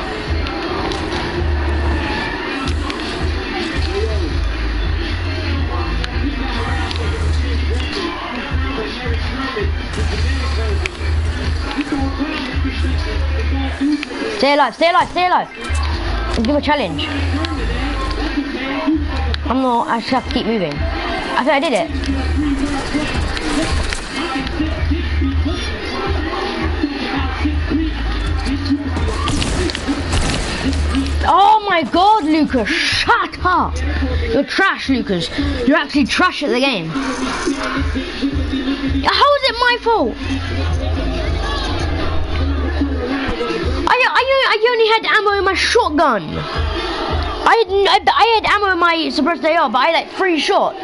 Stay alive, stay alive, stay alive. Give a challenge. I'm not, I just have to keep moving. I think I did it. Oh my god, Lucas, shut up! You're trash, Lucas. You're actually trash at the game. How is it my fault? I, I, I only had ammo in my shotgun. I had, I had ammo in my suppressed AR, but I had like three shots.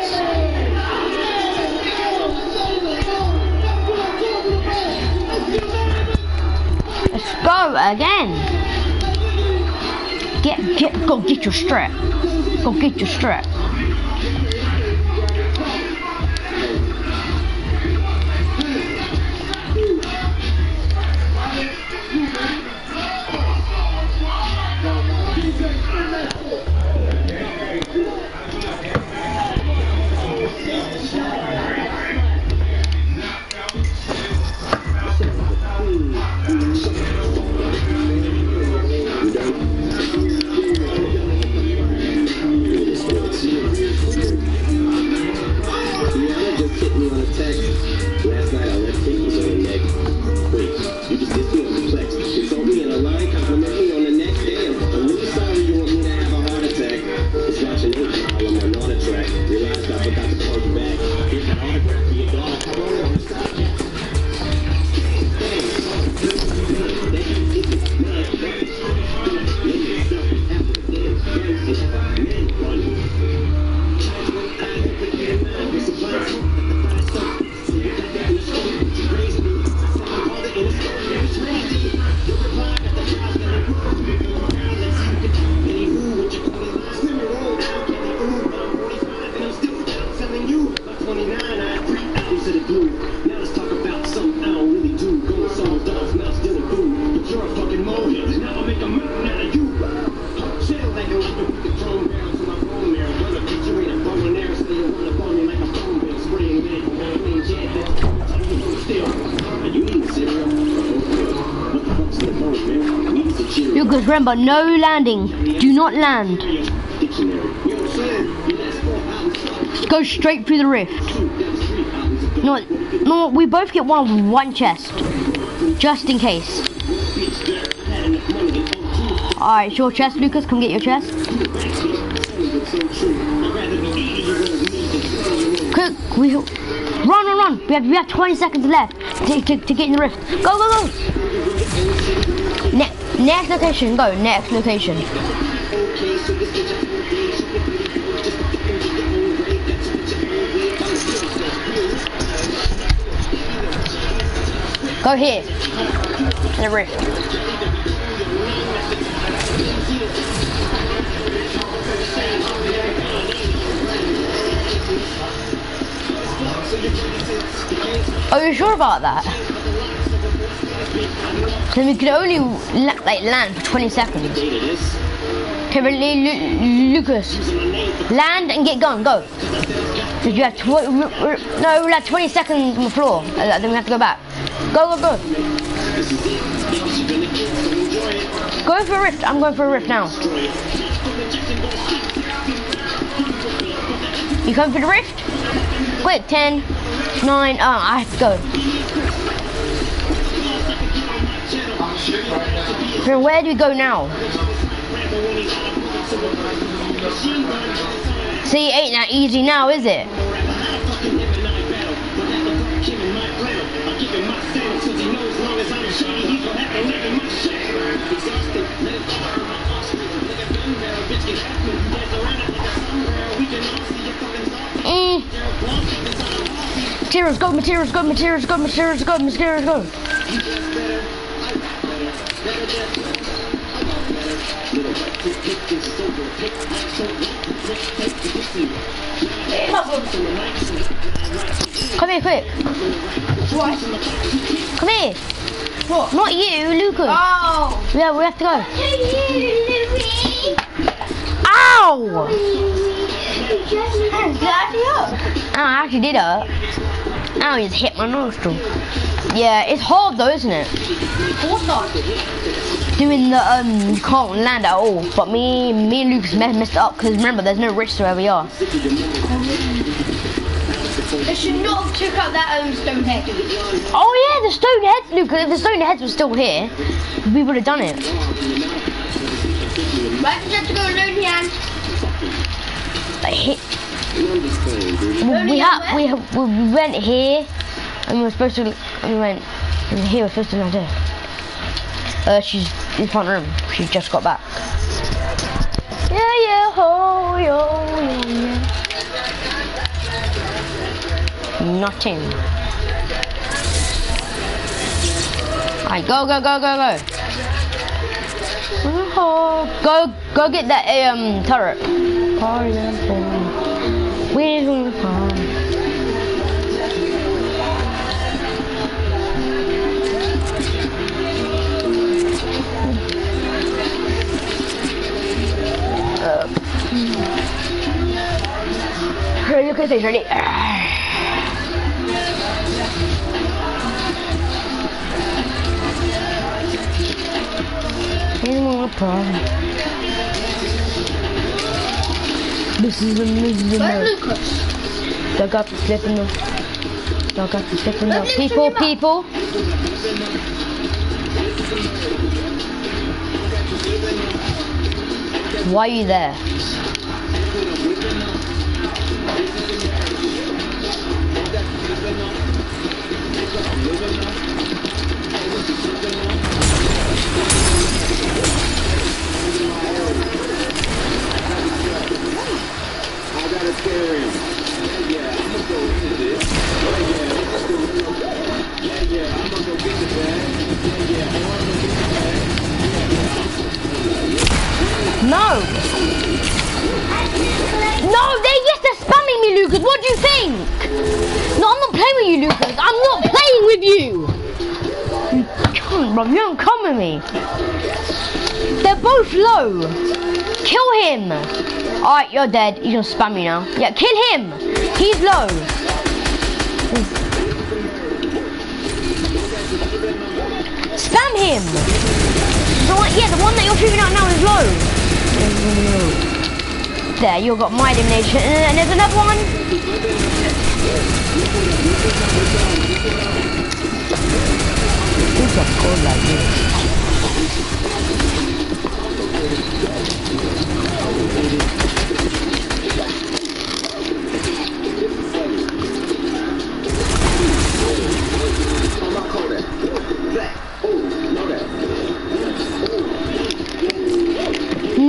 Let's go again. Get, get, go get your strap. Go get your strap. Remember, no landing. Do not land. Go straight through the rift. No, no, we both get one one chest, just in case. All right, it's your chest, Lucas. Come get your chest. Quick, we run, run, run. We have we have 20 seconds left to, to, to get in the rift. Go, go, go. Ne next location. Go. Next location. Go here. In rift. Are you sure about that? Then we could only like land for 20 seconds. Currently, Lu- Lu- Lucas, land and get going. Go. Did you have tw- no? Had 20 seconds on the floor. Uh, Then we have to go back. Go, go, go. Go for a rift. I'm going for a rift now. You coming for the rift? Quick, 10, 9, oh, I have to go. So where do we go now? See, ain't that easy now, is it? Mm. Materials go, materials go, materials go, materials go, materials go. Come here, quick. What? Come here. What? Not you, Lucas. Oh! Yeah, we have to go. Ow! Oh, I actually did it. Ow, he just hit my nostril. Yeah, it's hard though, isn't it? Doing the, um, you can't land at all. But me, me and Lucas messed it up because remember, there's no rifts where we are. They should not have took out that um, stone head. Oh yeah, the stone heads, Lucas. If the stone heads were still here, we would have done it. Right, just have to go alone hand. Like hit. We, we had we, ha- we we went here, and we were supposed to. We went and here. We're supposed to. Uh, she's in front room. She just got back. Yeah, yeah, ho, yo, yeah. Nothing. Alright, go, go, go, go, go. Oh, go, go get that um turret. Where's the farm? Uh, Hurry, look at this, ready? Here's my problem. This is the this is the Where's note. Lucas? Dug up, slipping them. Dug up, slipping them. Where's People, Lucas? people. Why are you there? No! No, they're just spamming me, Lucas. What do you think? No, I'm not playing with you, Lucas. I'm not playing with you. You can't, bro. You don't come with me. They're both low. Kill him. Alright, you're dead. He's gonna spam you now. Yeah, kill him. He's low. Spam him. The one, yeah, the one that you're shooting at now is low. There, you've got my elimination. Uh, and there's another one. Who's got scored like this?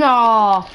No.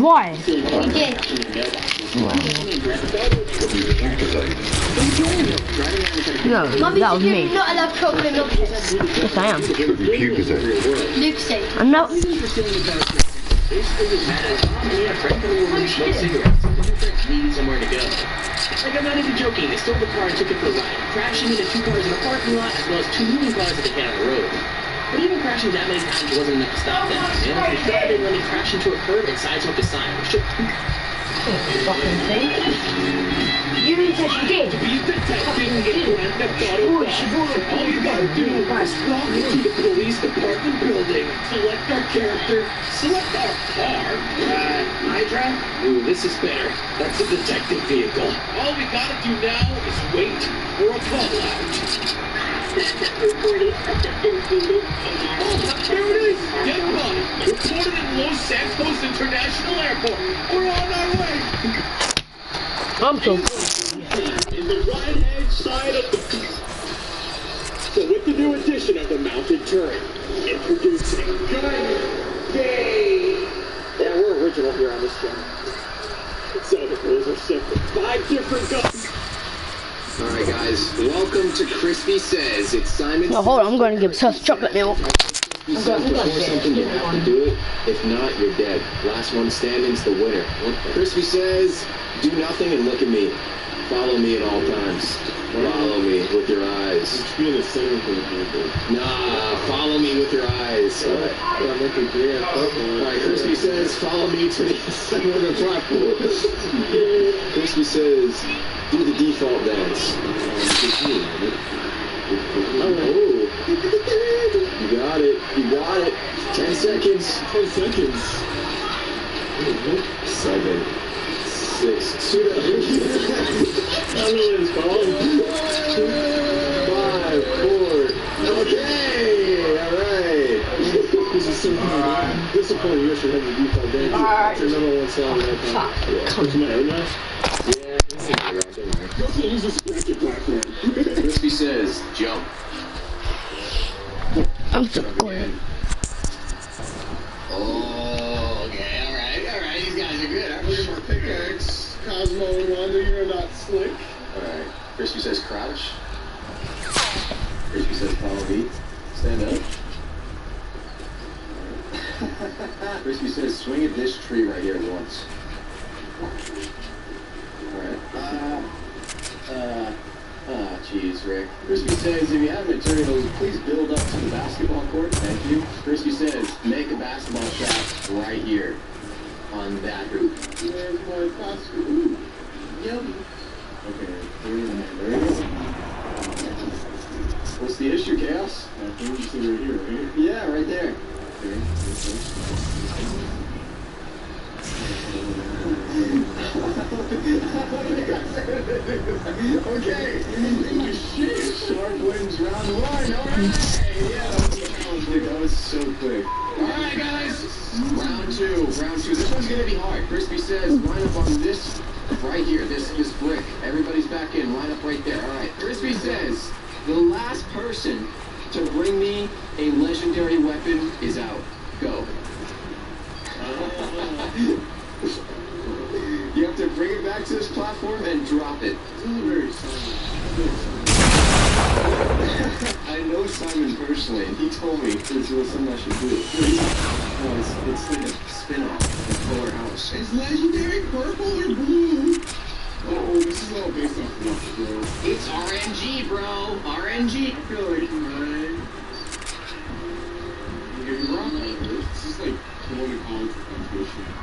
Why? He did. in the mailbox. Well. Driving around and trying to No, Mummy that was you're me. not allowed chocolate milkshakes. Yes, I am. Could be puke, is it? Luke said. I'm not. needed somewhere to go. Like, I'm not even joking. They stole the car and took it for a ride, crashing into two cars in a parking lot as well as two moving cars that they had on the road. Crashing that many times wasn't enough to stop them. And if thought they'd really crash into a curb and sideswipe a sign, which should Fucking thing. You said she did. be detecting the Grand Theft Auto boss. All you gotta do is walk into the police department building, select our character, select our car. Uh, Hydra? Ooh, this is better. That's a detective vehicle. All we gotta do now is wait for a Oh, it is! In Los Santos International Airport. We're on our way. I'm so. In the right-hand side of the... So with the new edition of the mounted turret, introducing Gun Day. Yeah, we're original here on this channel. So the rules are simple. Five different guns. Alright guys, welcome to Crispy Says. It's Simon No, hold on. I'm going to give myself chocolate milk. Crispy Says before something you have to do it. If not, you're dead. Last one standing's the winner. Crispy Says, do nothing and look at me. Follow me at all times. Follow me with your eyes. Being a singer for the people. Nah, follow me with your eyes. Alright. Alright, Crispy says, follow me to the [LAUGHS] center of the platform. Crispy says, do the default dance. Oh. you got it. You got it. Ten seconds. Ten seconds. Seven. Six. Shoot [LAUGHS] up. I know what it's called. Five, four. Okay. All right. this is so right. disappointing. You should have the default dance. All right. It's your number one song right now. Come on. Crispy says, jump. I'm so again. Oh, okay, alright, alright. These guys are good. aren't Look they? at my pickaxe. Cosmo and Wanda, you're not slick. Alright. Crispy says, crouch. Crispy says, follow me. Stand up. Crispy says, swing at this tree right here once. Alright. Uh, uh, ah, jeez, Rick. Crispy says, if you have materials, please build up to the basketball court. Thank you. Crispy says, make a basketball shot right here on that hoop. Where's my basket? Ooh, yummy. Okay, there you go. There. What's the issue, Chaos? I think you see right here, right? Yeah, right there. Okay. okay. Holy shit. Shark wins round one. All right. Yeah, that was, so quick. All right, guys. Round two. Round two. This one's gonna be hard. Crispy says line up on this right here. This this brick. Everybody's back in. Line up right there. All right. Crispy says the last person to bring me a legendary weapon is out. Go. You have to bring it back to this platform and drop it. I know Simon personally, and he told me this was something I should do. No, it's, it's like a spin-off of Fuller House. Is legendary purple or blue? Oh, oh, this is all based off luck, bro. It's RNG, bro. RNG. I feel like you're right. You're wrong. This is like going to college for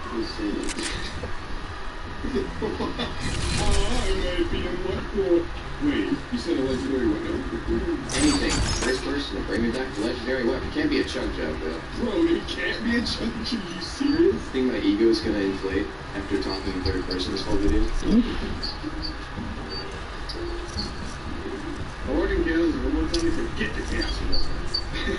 competition. Wait, you said a legendary weapon? Anything. First person bring me back to legendary weapon. It can't be a chug jug, though. Bro, it can't be a chunk. Are you serious? Think my ego is gonna inflate after talking in third person this whole video. Oregon Chaos, one more time, forget the chaos. That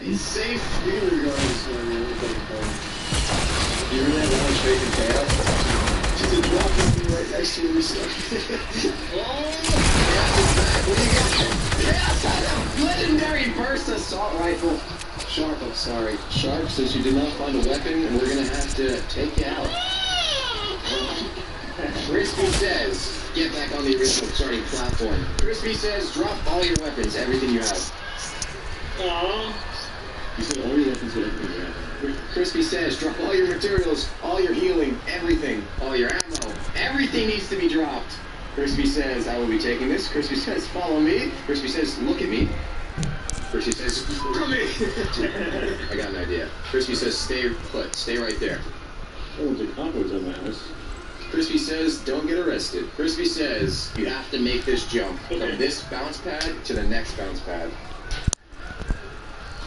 is safe. You really have one straight in chaos? Drop it right next to you. So. oh, chaos is back. What do you got? Chaos had a legendary burst assault rifle. Sharp, I'm sorry. Sharp says you did not find a weapon, and we're gonna have to take you out. Crispy says, get back on the original starting platform. Crispy says, drop all your weapons, everything you have. Aww. You said all your weapons everything you have. Crispy says, drop all your materials, all your healing, everything, all your ammo. Everything needs to be dropped. Crispy says, I will be taking this. Crispy says, follow me. Crispy says, look at me. Crispy says, come in. [LAUGHS] I got an idea. Crispy says, stay put, stay right there. Oh, the cockroach on my house. Crispy says, don't get arrested. Crispy says, you have to make this jump from [LAUGHS] this bounce pad to the next bounce pad.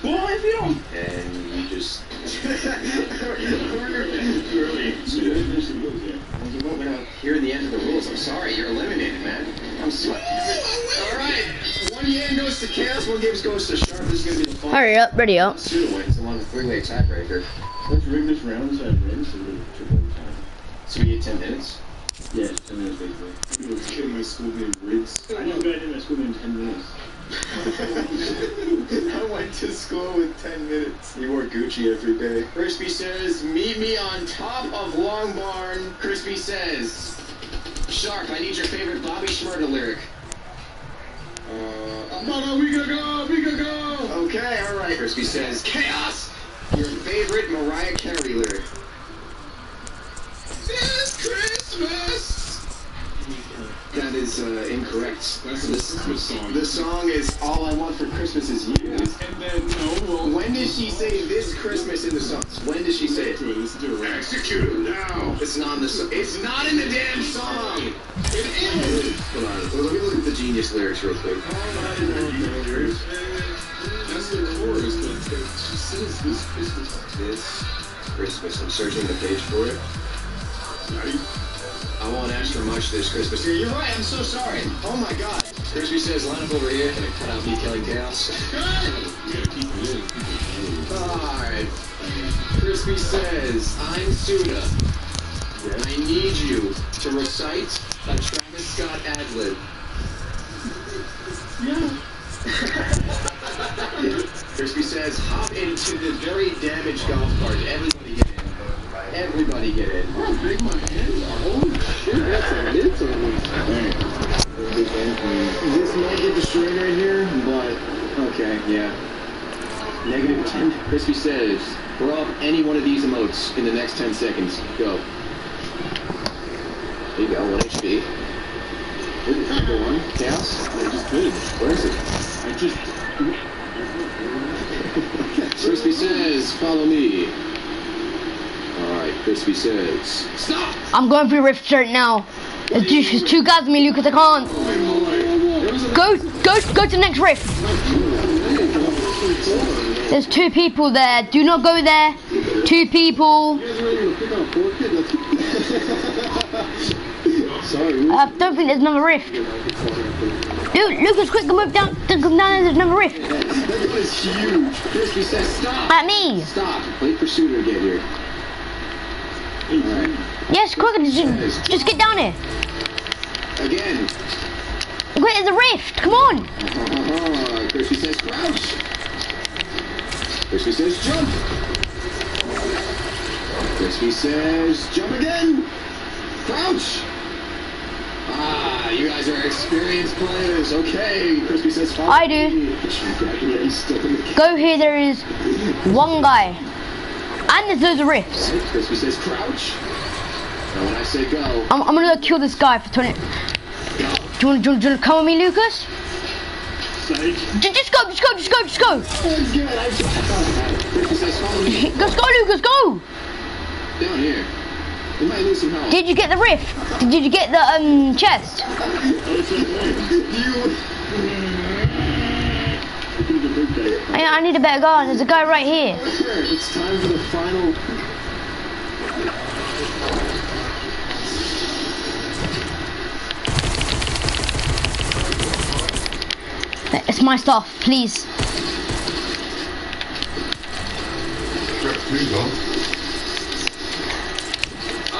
Well, if you don't. And you just... [LAUGHS] Early. So, yeah, this is good, yeah. Well, you won't hear the end of the rules. I'm sorry, you're eliminated, man. I'm sorry. All right, one game goes to Chaos, one game goes to Sharp. This is gonna be the fun. Hurry up, ready up. Suda wins along with three-way tiebreaker. Let's rig this round so I win so we triple time. So we get 10 minutes. Yeah, it's 10 minutes basically. You know, kid in my school named Riggs. I know a guy in my school named 10 minutes. I went to school with 10 minutes. You wore Gucci every day. Crispy says, meet me on top of Long Barn. Crispy says, Sharp, I need your favorite Bobby Shmurda lyric. Uh, Mama, we gotta go, we gotta go! Okay, alright. Crispy says, Chaos! Your favorite Mariah Carey lyric. Uh, incorrect. Yes. Christmas song. The song is All I Want for Christmas Is You. And then, no, well, When does she say this Christmas in the song? When does she say it? let's do it. Execute it now. It's not in the song. It's not in the damn song. It is. Hold on. Let me look at the genius lyrics real quick. That's the chorus, but she says this Christmas. This Christmas. I'm searching the page for it. I won't ask for much this Christmas. You're right. I'm so sorry. Oh my God. Crispy says, line up over here. Can I cut out me. Keep it. [LAUGHS] Alright. Crispy says, I'm Suda. And I need you to recite a Travis Scott ad lib. Yeah. [LAUGHS] Crispy says, hop into the very damaged golf cart. Everybody get in. Everybody get in. Big my hands. This might get destroyed right here, but okay, yeah. Negative 10. Crispy says, we're off any one of these emotes in the next 10 seconds. Go. There you go, 1 HP. Ooh, Go on. Chaos? I just did. Where is it? I just. Crispy says, follow me. Alright, Crispy says, stop! I'm going for rift shirt now. There's two, there's two guys with me, Lucas. I can't. Go, go, go to the next rift. There's two people there. Do not go there. Two people. Sorry, I don't think there's another rift. Dude, Lucas, quick, come up down. Come down. There's another rift. that was huge. Crispy says, stop! At me. Stop! Wait for Suda to get here. Yes, quick. Just, just get down here. Again. Wait, there's a rift. Come on. [LAUGHS] Uh, Crispy says, crouch! Crispy says, jump! Crispy says, jump again! Crouch! Ah, you guys are experienced players. Okay, Crispy says, follow I do. me. Yeah, he's still in the Go here. There is one guy. And there's of rifts. Crispy says, crouch! And when I say go, I'm, I'm gonna go kill this guy for 20. Do you want, do you do you want to come with me, Lucas? Ju- Just go, just go, just go, just go. [LAUGHS] Let's go, Lucas, go. Down here. Did you get the rift? Did, did you get the um chest? I, I need a better guy. There's a guy right here. It's time for the final. It's my stuff, please.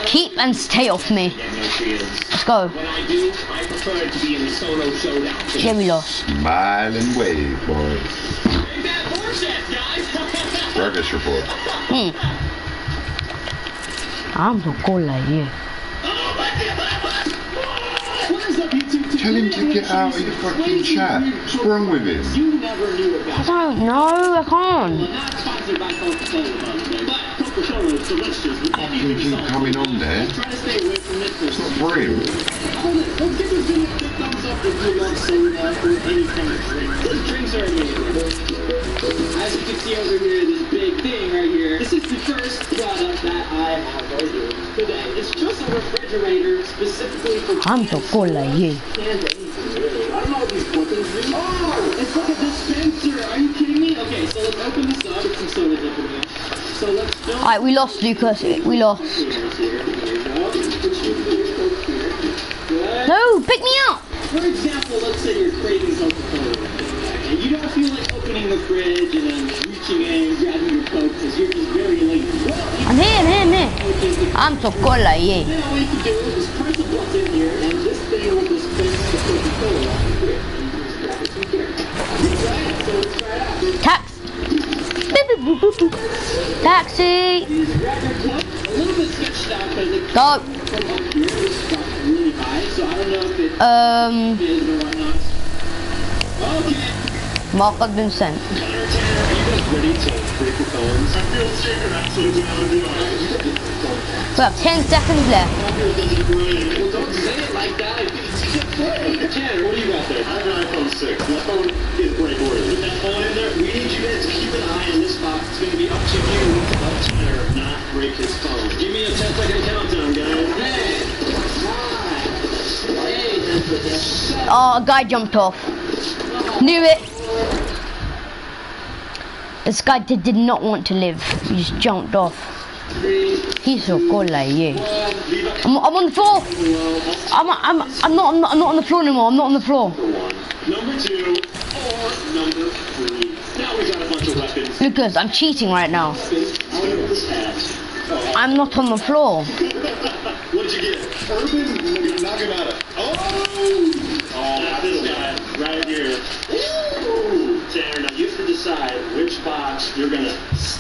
Keep and stay off me. Let's go. When I do, I prefer to be in the solo showdown. We lost. Smile and wave, boys. Ain't that bullshit, guys? Progress report. Hmm. I'm so cool like you. What is up, YouTube? Tell him to get out of your fucking chat. What's wrong with him? You never knew I don't know. I can't. Not sponsored by Coca-Cola, by the way, but Coca-Cola is delicious. How can you keep coming on there? Try to stay away from it for It's not for him. Hold it. Let's give this video a big thumbs up if you love soda or any kind of drink. These drinks are amazing. As you can see over here, this big thing right here. This is the first product that I have right here today. It's just a refrigerator specifically for I'm so cool like you. cans or anything, really. I don't know what these buttons do. Oh, it's like a dispenser. Are you kidding me? Okay, so let's open this up. Put some soda dip in here. So let's fill Alright, we lost, Lucas. We lost. containers here. Here you go. Put your Coke here. Good. No, pick me up. For example, let's say you're craving Coca-Cola, and you don't feel like opening the fridge and then reaching in and grabbing your Coke because you're just very. Well, I'm here, I'm here, I'm here. you can take the I'm like you. then all you can do is press a button here, and this thing will dispense the Coca-Cola right [LAUGHS] Taxi. Go. Um. Mark has been sent. We have 10 seconds left. What do you got there? I have an iPhone 6. My phone is that phone in there. We need you guys to keep an eye on this box. It's going to be up to you. Give me a 10 second countdown, guys. Oh, a guy jumped off. Knew it. This guy did not want to live. He just jumped off. He's so cool like it I'm, I'm on the floor. I'm, I'm, I'm, not, I'm not. I'm not on the floor anymore. I'm not on the floor. Number two, or number three. Now we got a bunch of weapons. Lucas, I'm cheating right now. I'm not on the floor. What'd you get? Urban Naginata. Oh! Oh, this guy right here. Decide which box you're gonna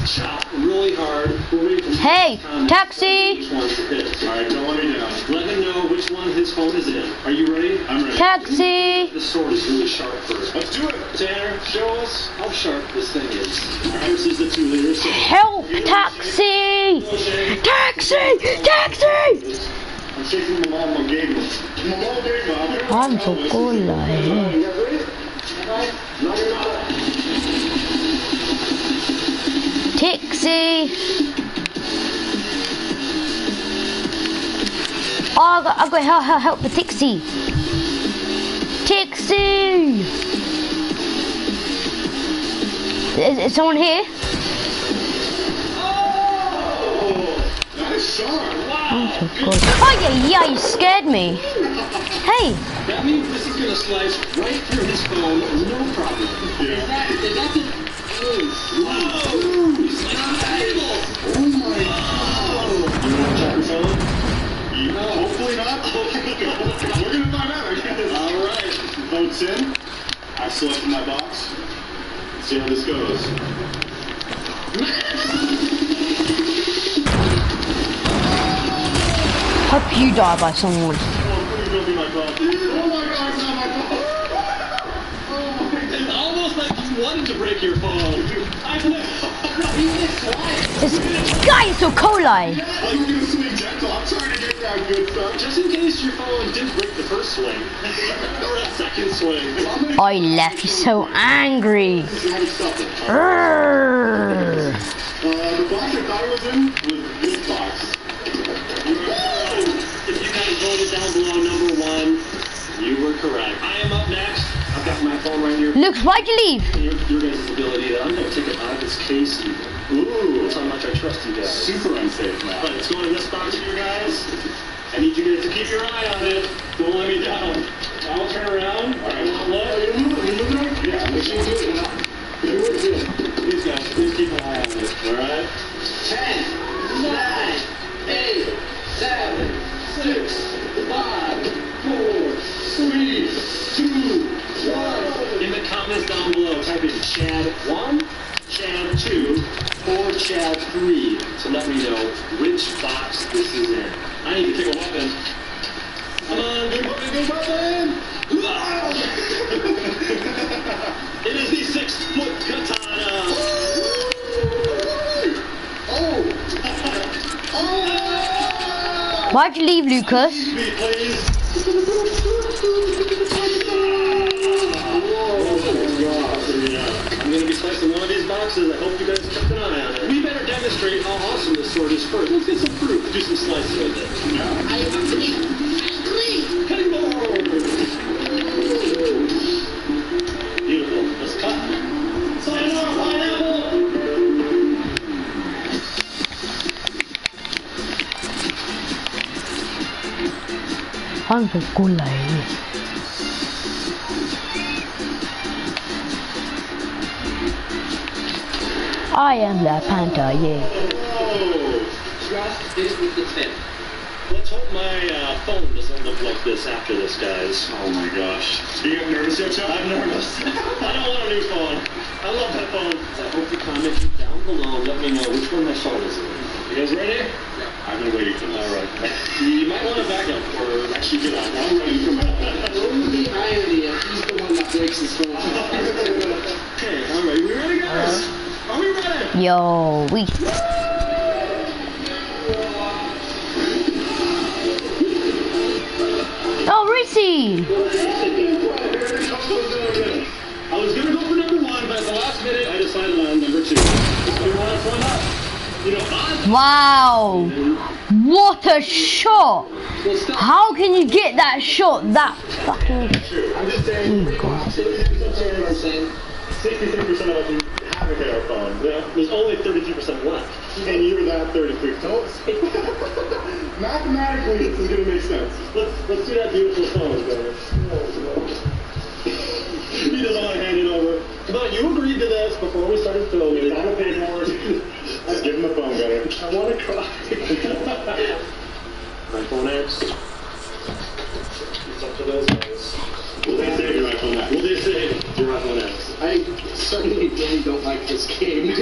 chop really hard. We're ready to Hey, taxi. Which one's his? Alright, don't let me down. Let him know which one his phone is in. Are you ready? I'm ready. Taxi. The sword is really sharp first. Let's do it. Tanner, show us how sharp this thing is. Alright, this is the two liter sword. Help, taxi. Taxi. Taxi. I'm shaking my mom on Taxi. Oh, I got, I've got help, help, help the taxi. Taxi. Is, is someone here? Nice shot. I'm so cool. Oh yeah, yeah, you scared me. Hey, That means this is gonna slice right through his phone, no problem. Yeah. Is that, is that in. I selected my box. See how this goes. hope you die by someone please don't be my phone. Oh my god, it's not my phone. Oh my It's almost like you wanted to break your phone. [LAUGHS] I know. This guy is so cool like. I was gonna gentle. I'm trying to get that good stuff. Just in case your phone didn't break the first swing. [LAUGHS] or a second swing. I left. He's so angry. Urgh. Uh, the box I was in was this box. If you guys voted down below number one, you were correct. I am up next. I've my phone right here. Luke, why'd you leave? Your, your guys' ability to, I'm going to take it out of this case. Ooh, that's how much I trust you guys. Super unsafe now. But it's going in this box here, guys. I need you guys to keep your eye on it. Don't let me down. I'll turn around. All right, look. You move, you move it? Yeah, make sure you do it now. You do it, do it. Please, guys, please keep an eye on it. All right? Ten, nine, eight, seven, six, five, four, three, two, one. In the comments down below, type in Chad one, Chad two, or Chad three to let me know which box this is in. I need to pick a weapon. Come on, good weapon, good weapon! it is the six foot katana. Why'd you leave, Lucas? I'm gonna be slicing one of these boxes. I hope you guys kept an eye on it. We better demonstrate how awesome this sword is first. Let's get some proof. Do some slicing with it. I'm so cool. I am the Panther, yeah. Trust is with the tip. Let's hope my uh, phone doesn't look like this after this, guys. Oh my gosh. Are you nervous yet, Chuck? I'm nervous. [LAUGHS] I don't want a new phone. I love that phone. I hope you comment down below. Let me know which one my phone is in. You guys ready? I've been waiting for this. All right. You might want to back up or Actually, get out. I'm ready to come out. The irony he's the one that breaks his phone. Okay, all right. We ready, guys? Are we ready? Yo, we. Oh! Lily! I was gonna go for number one, but at the last minute I decided on number two. What? Why not? You know, odds. Wow! What a shot! How can you get that shot that fucking... I'm just saying, Oh, God. 63% 63% of have a hair phone. There's only 32% left. And you're that 33. So [LAUGHS] mathematically, this is going to make sense. Let's let's do that beautiful phone, guys. He doesn't want to hand it over. Come on, you agreed to this before we started filming. He's on a pay more. Just [LAUGHS] give him phone, Gunner. I want to cry. iPhone X. It's up to those guys. Will they save your iPhone X? Will they say your iPhone X? I certainly really don't like this game.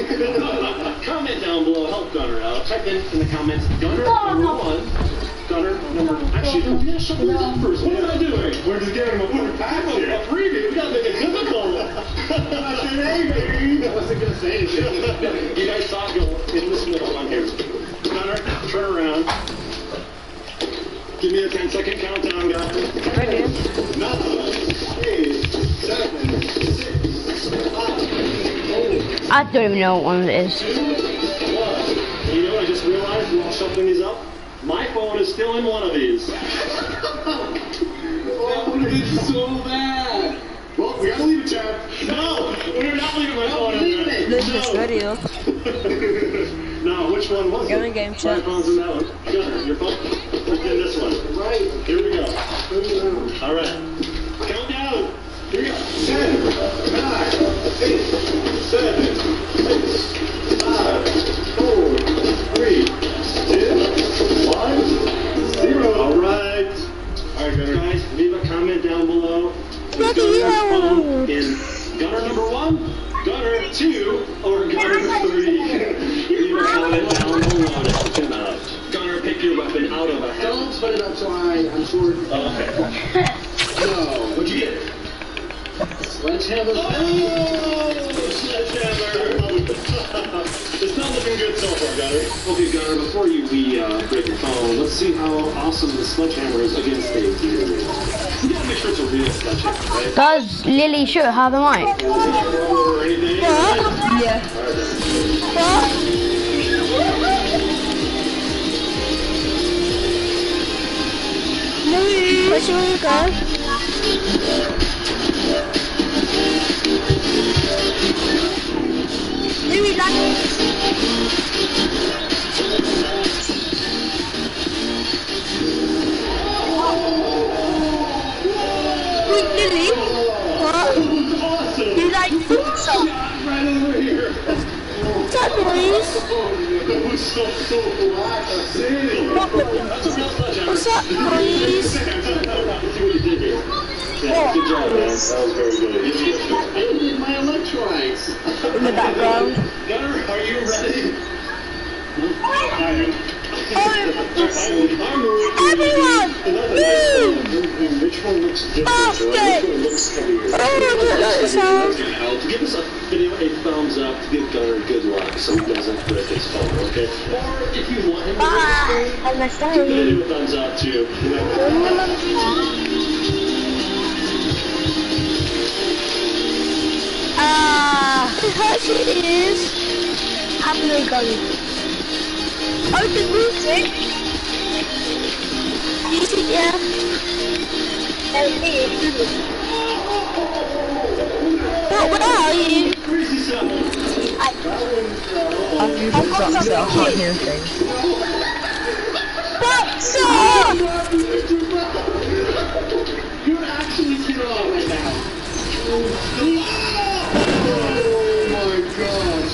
Comment down below, help Gunner out. Type in in the comments, Gunner number one. Gunner number. Actually, no, we gotta up first. What am I doing? We're just giving him a full pack here. A freebie. We gotta make it difficult. I said, hey, baby. I wasn't to say anything. you guys saw it go in this middle on here. Gunner, turn around. Give me a 10 second countdown, guys. Nine, eight, seven, six, five, four, I don't even know what one of it is. You know, what I just realized while shuffling these up, my phone is still in one of these. That would have been so bad. Well, we gotta leave it, Chad. No, we're not leaving my phone in there. This is video. [LAUGHS] No, which one was Go it? in game My chat. phone's in that one. Gunner, your phone? Look in this one. Right. Here we go. All right. Count down. Here we go. Ten, nine, eight, seven, six, five, four, three, two, one, zero. All right. All right, Gunner. Guys, leave a comment down below. Is Look at Gunner's phone in Gunner number one, Gunner two, or Gunner three? Leave a comment down below to him out. Gunner, pick your weapon out of a hat. Don't spit it up so I, I'm sure. Okay. No. What'd you get? Sledgehammer. Oh, sledgehammer! It's not looking good so far, Gunner. Okay, Gunner, before you we uh, break your phone, let's see how awesome the sledgehammer is against a deer. We gotta make sure it's a real sledgehammer, right? Does Lily should have a mic? Or anything. Yeah. Louis, where's your go? Louis, like, Wait, Lily, what? You like pizza? Right over here. What's real sledgehammer. What's that noise? See what you did here. Yeah, good job, man. That was very good. I did my electrolytes. In the background. Gunner, are you ready? Everyone! Woo! Which one looks different? Basket! Which one looks heavier? Oh, look at that sound. Give us a video a thumbs up to give Gunner good luck so he doesn't break his phone, okay? Or if you want him to break his Bye. phone, And my give the a thumbs up too. Ah, it actually is. Have no gun. Open music. Music, yeah. And me. But where are you? I've used I've got it so I can't hear things. Boxer! You're actually hit on right now. Oh my gosh.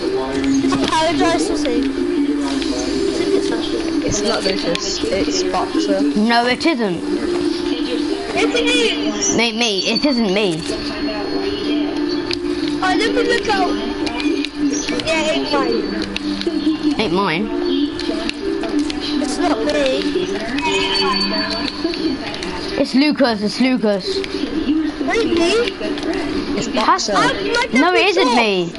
you. Apologize for saying. It's not Lucas, it's Boxer. No, it isn't. Yes, it is. Mate, me. It isn't me. Oh, let me look out. Yeah, it's fine. Ain't mine. It's not me. It's Lucas. It's Lucas. Really? It's Boxer. No, it isn't me.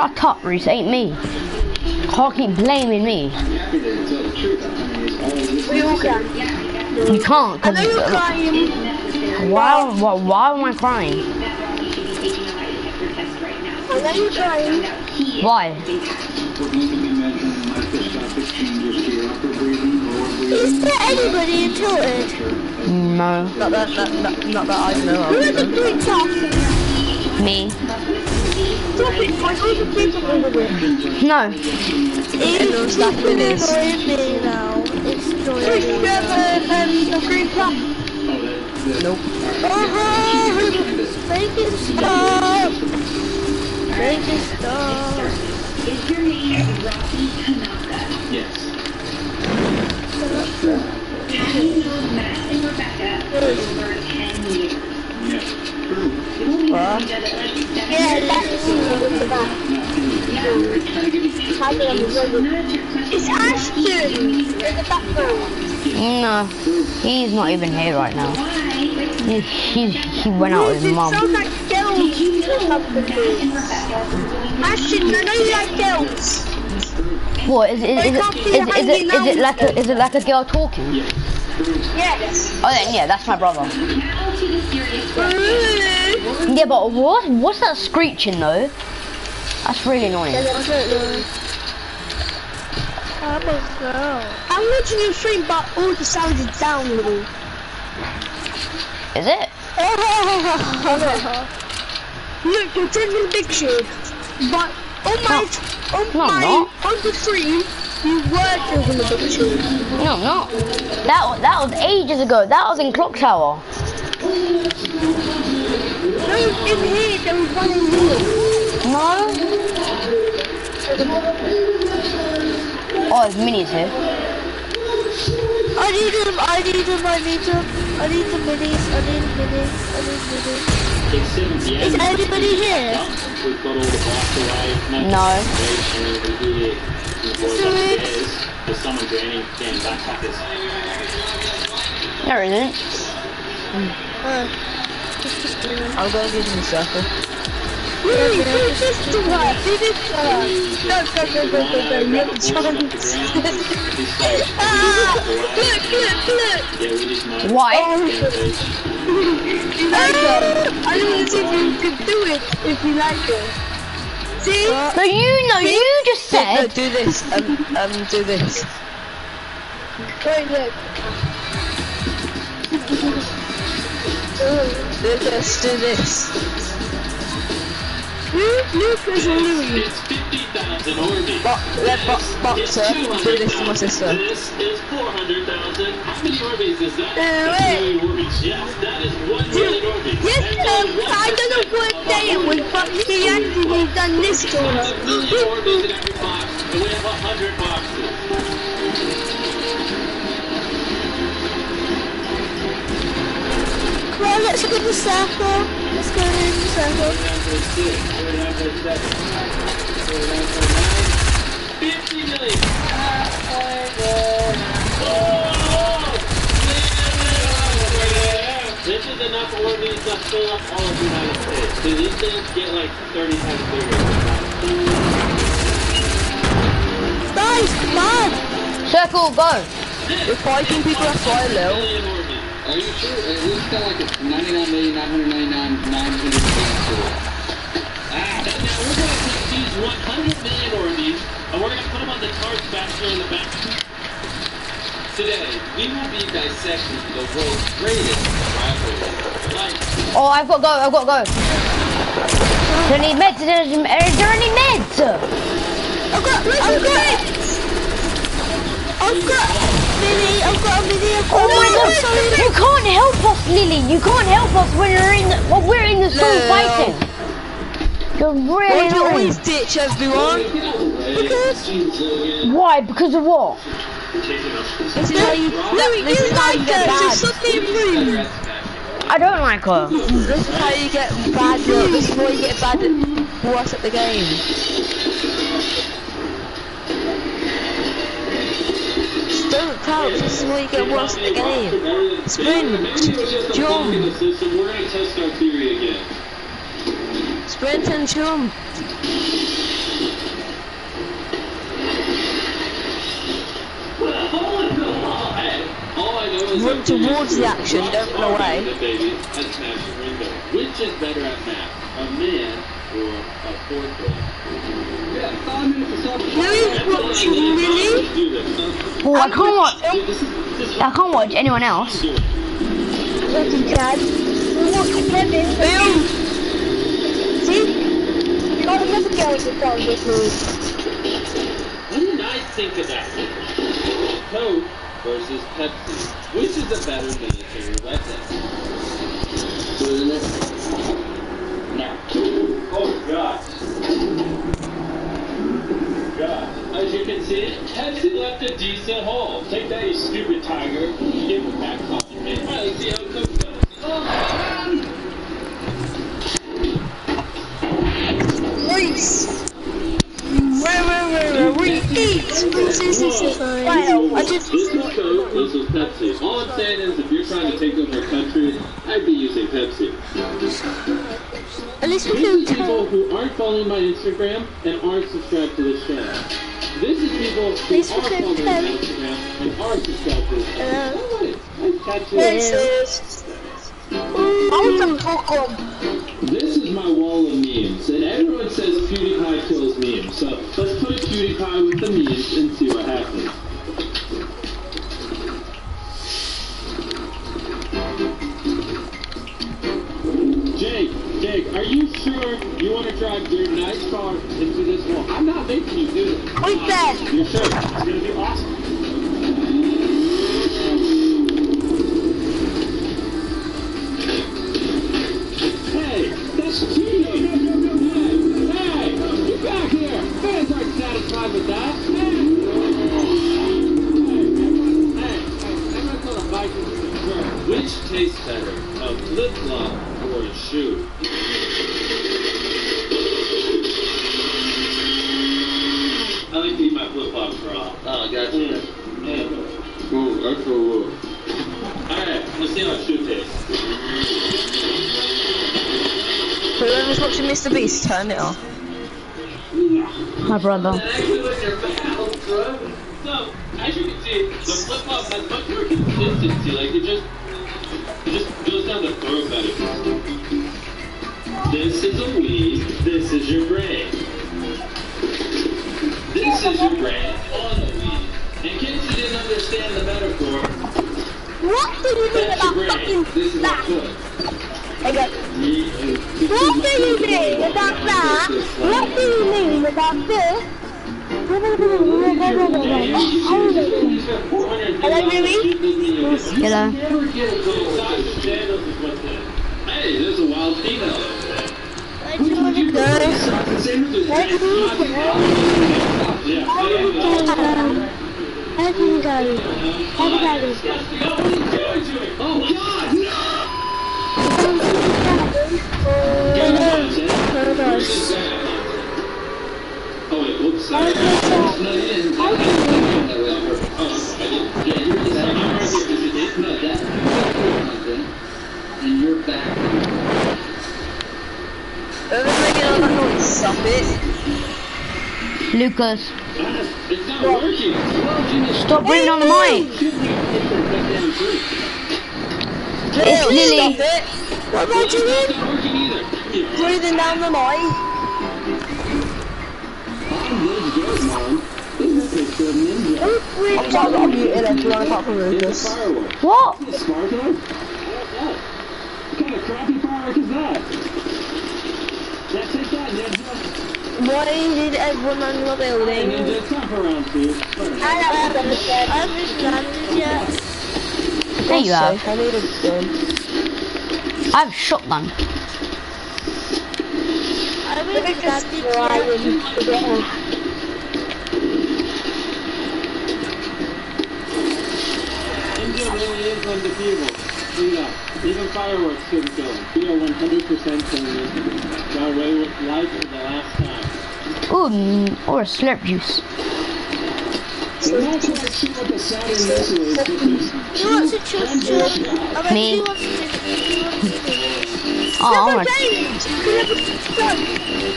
Shut up, Reese. Ain't me. Can't keep blaming me. We all can. You can't. I know you're Cause crying. why, why? Why am I crying? I know you're crying. Why? Is there anybody in Tilted? No. Not that, not, not, not that I know Who of. is the big top? Me. Stop it, I want to play something with it. No. Everyone's laughing is. It's me now. It's joy. It's the, um, the green top. Nope. Uh-huh. Make it stop. Make it stop. Yes. What? Yeah, that's It's Ashton in the background. No. He's not even here right now. He, he, he went out with his It mum. sounds like girls or something. Ashton, I know you like girls. What is, is, is, it, is, is, is it is it like a is it like a girl talking? Yes. Oh then yeah, that's my brother. Yeah, but what what's that screeching though? That's really annoying. I don't know. I'm a girl. I'm watching you stream, but all the sounds is down little. Is it? [LAUGHS] Look, you're drinking a big shield, but on my, on No, my, on the stream, you were drinking a big shield. No, no. That wa- that was ages ago. That was in Clock Tower. No, in here, there was one in here. No. Oh, there's minis here. I need them, I need them, I need them. I need the minis, I need the minis, I need minis. It's 7 p.m. Is anybody here? We've got all the bikes away. No. And the boys So it's- upstairs. There's someone drowning. Damn backpackers. There isn't. Uh, I'll go give him ah, know. Why? You like her. I don't want to see if you can do it if you like her. See? No, you know. You just No, no, said. do this. Um, um, do this. Wait, look. Do this, do this. Who? 50,000 100,000 Orbeez. Bo let bo boxer do this to my sister. This is 400,000. How many Orbeez is that? Uh, wait. Yes, that is 1 million Orbeez. Yes, um, I don't know what day it was, but he actually done this to us. million Orbeez in every box, we have 100 boxes. Come on, let's go to the circle. Let's go in the circle. Number six, we're number seven, we're number nine, 50 million. This is enough Orbeez to fill up all of the United States. So these things get like 30 times bigger. Guys, come on. Circle, go. We're fighting people that's why low. Million Orbeez. Are you sure? It looks kind of like it's 99,999,994. Ah, now we're going to take these 100 million Orbeez, and we're going to put them on the cards back here in the back. Today, we will be dissecting the world's greatest rivalry. Oh, I've got to go, I've got to go. Do I need meds? Is there, is there any meds? I've got, I've got, I've got, Lily, I've got a video. Oh my god, you can't help us, Lily. You can't help us when you're in the, when we're in the school No. fighting. You're Why really do you annoying. always ditch everyone? Why? Because of what? This is how you, Louis, this you is like get her, so bad. stop rude. I don't like her. This is how you get bad. This is why you get bad at worse at the game. Don't count. This is why you get worse at the game. Sprint, jump, we're going to test our theory again. sprint and jump. Run towards the action, don't run away. Which is better at math, a man or a fourth grader? Yeah, five minutes of self Louis, watching Lily. Do. Oh, I can't watch. This is, this is I can't watch anyone else. do it. Looking Chad. Watch Kevin. Boom! See? Got another girl to go with me. What did I think of that? Coke versus Pepsi. Which is a better military weapon? No. Oh gosh. Gosh. As you can see, Pepsi left a decent hole. Take that, you stupid tiger. Give it back off your head. Alright, let's see how Coke does. Oh, is fine. I just, This is Coke, this is Pepsi. All I'm saying is if you're trying to take over a country, I'd be using Pepsi. At least we can are people who aren't following my Instagram and aren't subscribed to this channel. This is people who are following my. Instagram and are subscribed to this channel. Hello. Nice catch. This is. I want. This is my wall of memes, and everyone says PewDiePie kills memes. So let's put a PewDiePie with the memes and see what happens. You want drive your nice car into this wall? I'm not making you do it. Who's that? You're? It's gonna be awesome. My brother. Hello. Hey, there's a wild female. Where do you want to go? Where do you go? Where do you go? Where do you go? Oh God, no! Oh wait, whoops. Sorry. No, you didn't. Oh, I didn't. Yeah, you're just I'm right here. Is it it? No, that. Okay. And you're back. Whoever's making all that noise, stop it. Lucas, It's not working. Well, Jimmy, stop breathing on the mic. It's Lily. Stop it. What about you it's in? not working either. Come here. Breathing down the mic. I'm good, good, man. This is a picture of Ninja. I'm trying to mute everyone apart from Lucas. a firework. What? It's a spark gun? What kind of crappy firework is that? Yeah, take that, Ninja. Why did everyone on your Hey, building? Ninja, it's time for round two. I haven't I haven't landed yet. There you God's have. sake, I need a gun. I have a shotgun. I haven't landed yet. Ninja really is undefeatable. See that? Even fireworks couldn't kill him. We are 100% killing this. Got away with life for the last time. Ooh, or a slurp juice. We're not quite sure what the Saturn missile is, but there's Who wants to choose? Me. who wants to who wants to do Oh, I want James, can you have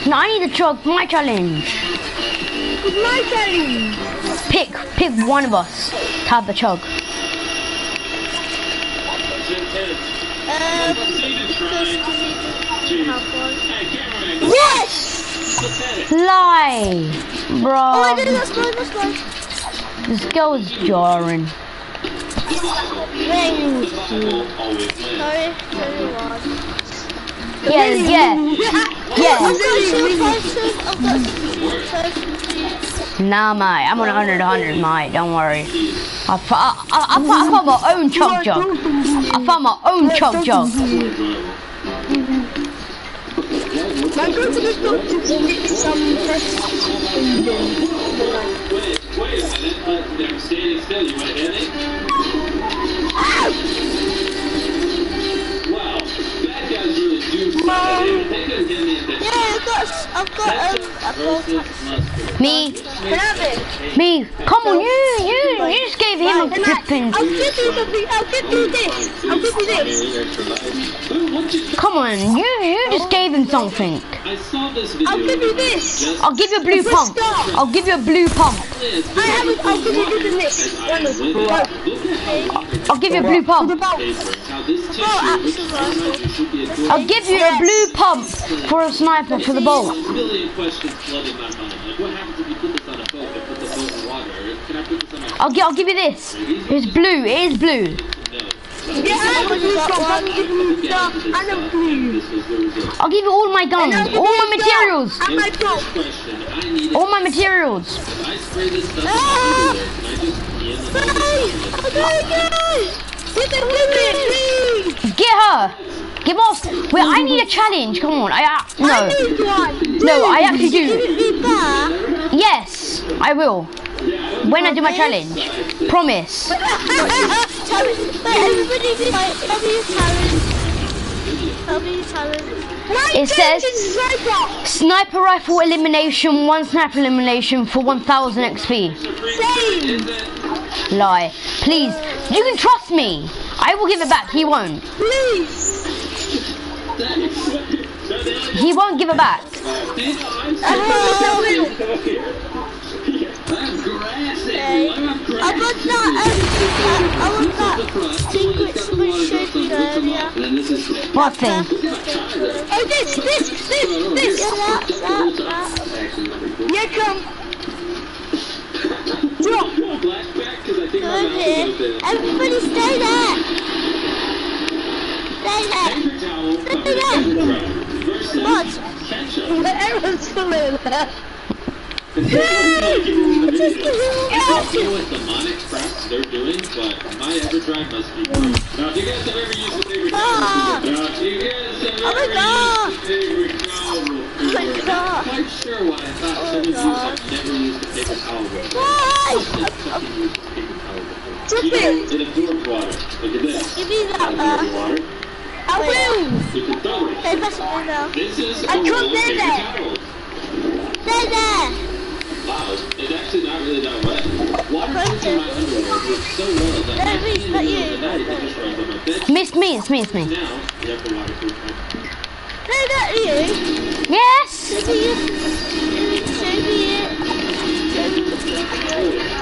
a No, I need the chug. My challenge. My challenge. Pick, pick one of us to have the chug. Uh, Yes! Lie, Oh, I did bro. that's mine, that's mine. This girl is jarring. Thank you. Sorry, sorry, one. Yeah, yeah, [LAUGHS] I've yeah. got two fighters, I've got two fighters. Nah, mate. I'm on 100, 100, mate. Don't worry. I, I, I, I, I found my own chug jug. I found my own chug jug. I'm going to the doctor to get some fresh Wait, wait a minute. They're standing still. You want to hit it? Wow. Bad guys really do suck. They they couldn't hit me if Yeah, I've got, I've got, um, I've got, versus mustard. Me, me. Come on, you, you, you just gave him a flipping. I'll give you something, I'll give you this, I'll give you this. Who- what did you- Come on, you, you just gave him something. I saw this video. I'll give you this. I'll give you a blue pump. I'll give you a blue pump. I haven't, I'll give you this and this. One of them. Look at how I'll give you a blue pump. About, how this tissue, which actually, colonizer should be a I'll give you a blue pump for a sniper for the boat. A million questions flood in my mind. Like, what happens if you put this on a boat and put the boat in water? Can I put this on my I'll, gi- I'll give you this. It's blue. It is blue. Yeah, I have a blue top, I'm giving you stuff, and a blue. This was the result. I'll give you all my guns, all my materials, And my top. Question. I need all my materials. If I spray this stuff Ah! everywhere, I just be in the Hey, okay, guys. Get the blue, please. Get her. Get off. Wait, I need a challenge. Come on. I uh, I no. need one. No, I actually do. it me back. Yes, I will. When I do my challenge. Promise. [LAUGHS] Challenge. Everybody do my, tell me your challenge. Tell me your challenge. My It says- sniper. Sniper rifle elimination, one sniper elimination for 1000 XP. Same. Lie. Please, you can trust me. I will give it back. He won't. Please. He won't give it back. Uh-huh. I'm grass Okay. I want that, um, I want that secret someone showed me earlier. This What thing? Oh, this, this, this, this. Yeah, that, that, that. actually pretty cool. Yeah, come. Drop. Flashback because I think my Come mouth is here. Everybody stay there. Stay there. Stay there. What? [LAUGHS] Everyone's still in there. It's like in the video. I don't know what demonic they're doing, but my Everdrive must be. Now, if you guys have ever used the favorite now, if you guys have Oh ever God. used the favorite towel roll, Oh. I'm quite sure why I thought Oh some of you God. have never used the paper towel roll. Why? Fucking used the paper towel before. Drop You know, it. it absorbs water. Look at this. Give me that, uh, water. I will. You can double it. Hey, pass it now. This is a I roll of paper towels. There, there. Wow, it's actually not really that wet. Water comes in my underwear works so well that Let my me skin in the let middle you. of the night it just runs on my bed. Miss me, it's me, it's me. Now, you have the waterproof one. Hey, that you. Yes! Show me it. Show me it. Show me it.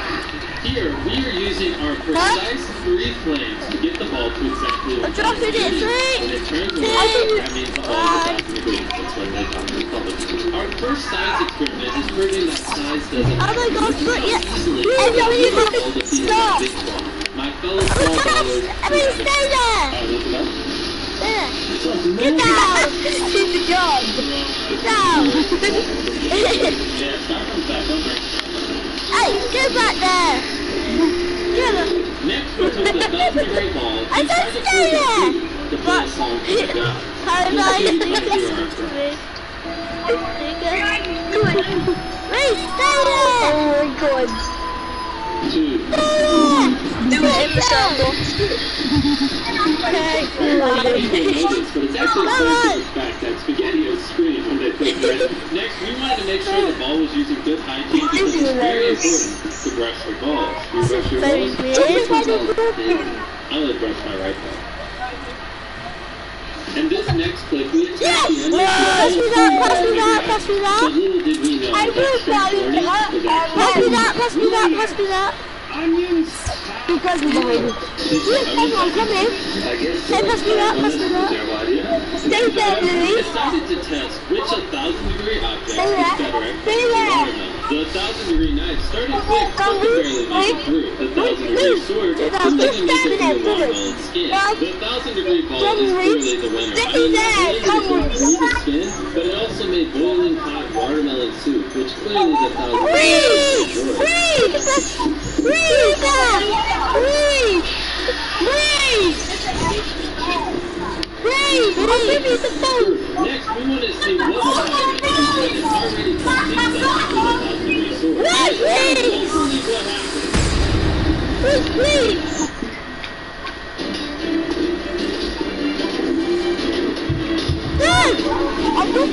Here, we are using our precise three flames to get the ball to exactly what dropping it. When it Three. turns two, white, that means the ball one. is 1,000 degrees. That's why they call it public. Our first science experiment is proving that size doesn't Oh my God, look, yeah. easily Hey, yo, you able got to to defeat stop. a. My fellow Oh ball my ballers God. I mean, stay there. Look at that. There. Get down. [LAUGHS] Good job. Get down. Yeah, start from back over. Hey, get back there. Get up. Next, we took the thousand degree ball. I and tried just stay there. it to the But- first song to the God. [LAUGHS] How did I is think how you this are. to me? Wait, stay there. Oh my God. Two. Do it in the circle. Okay. A lot of people know this, but it's actually Come on. close to the fact that SpaghettiOs screamed when they put bread. Next, we wanted to make sure the ball was using good hygiene because it's very important to brush your balls. You brush your Very balls, weird. brush your balls. I only brush my right ball. And this next clip, we Yes! the end Pass me that, pass me that, pass me But that. little did we know I that will String tell you 40 that. Pass me that, pass me that, pass me that. Onions! Because don't Look, everyone, come in. I guess Hey, pass me that, pass me that. Stay there, Lily. decided to test which thousand degree object is Stay there. better Stay there. The thousand degree knife started quick, but barely through. The thousand degree sword Stay there. couldn't Just even make stand it there, through do it. watermelon skin. The thousand degree ball is clearly the winner. I mean, not only did it through the skin, but it also made boiling hot watermelon soup, which clearly the thousand degree enjoyed. Freeze! Freeze! Freeze! Freeze! Freeze! I'll give you the phone. Next, we want to see what would happen if you tried an already complete set with a thousand degree sword. Wait, Let's please. see what happens. Freeze, please! Yes! I'm going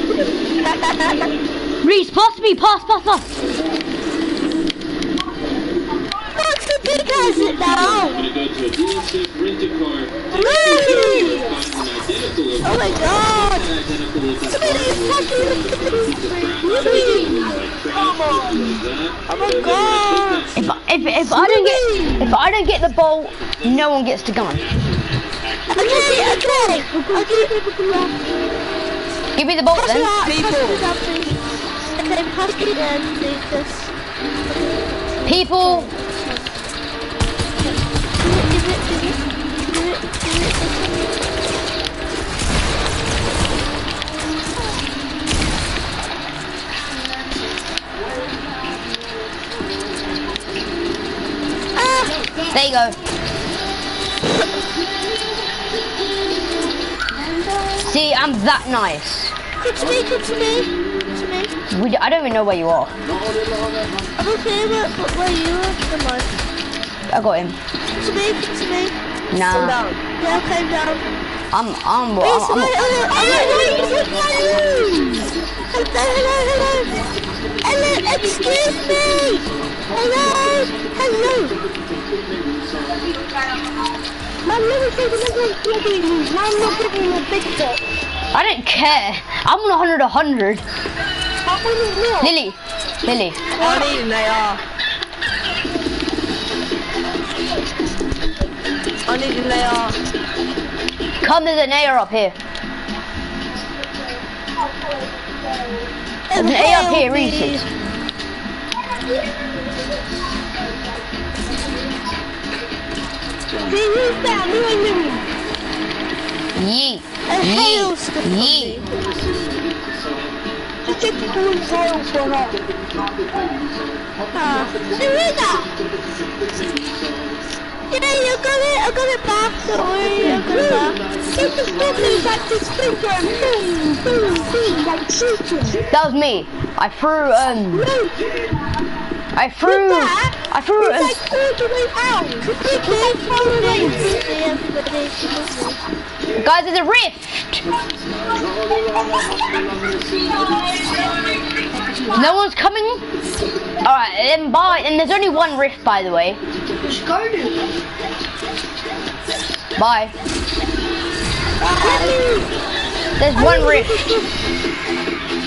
Reese, pass me, pass, pass, pass. That's the big has it now! I'm gonna go to a dealership, rent a car, take Really? a picture, find an identical look. Oh my god! Identical look that's Somebody is fucking Really? Come on. Oh my god! If, I- if, if I don't get if I don't get the ball, no one gets the gun. Okay, okay! I'll give you the left. Give me the ball Pass then. that, pass me that, please. Okay, pass me that, please. People, there you go. See, I'm that nice. Good to me, good to me, good to me. We, I don't even know where you are. I'm okay with where you are. Come on. I got him. Good to me, good to me. Nah, Yeah, I came down. I'm I'm Wait, I'm, so I'm, wait, hello, hello, hello, hello, hello, hello, excuse me, hello, hello. Man, let me take another bloody news. I'm not giving a big shot. I don't care. I'm on 100 100. How would it not? Lily, Lily. I need they are. I need they are. Come, there's an AR up here. There's an AR up here, Reese's. Who's that? Me and Louis. Yeet. Yeet. Yeet. Ah, who? Yeah, you got it, I got it back, don't worry, I got it back. It's just like this finger and boom, boom, boom, like shooting. That was me. I threw um. I threw. that, I threw. it's Um, like all the way out. It's like all the way out. Guys, there's a rift. No one's coming. All right, then bye. And there's only one rift, by the way. Just go. Bye. There's one rift.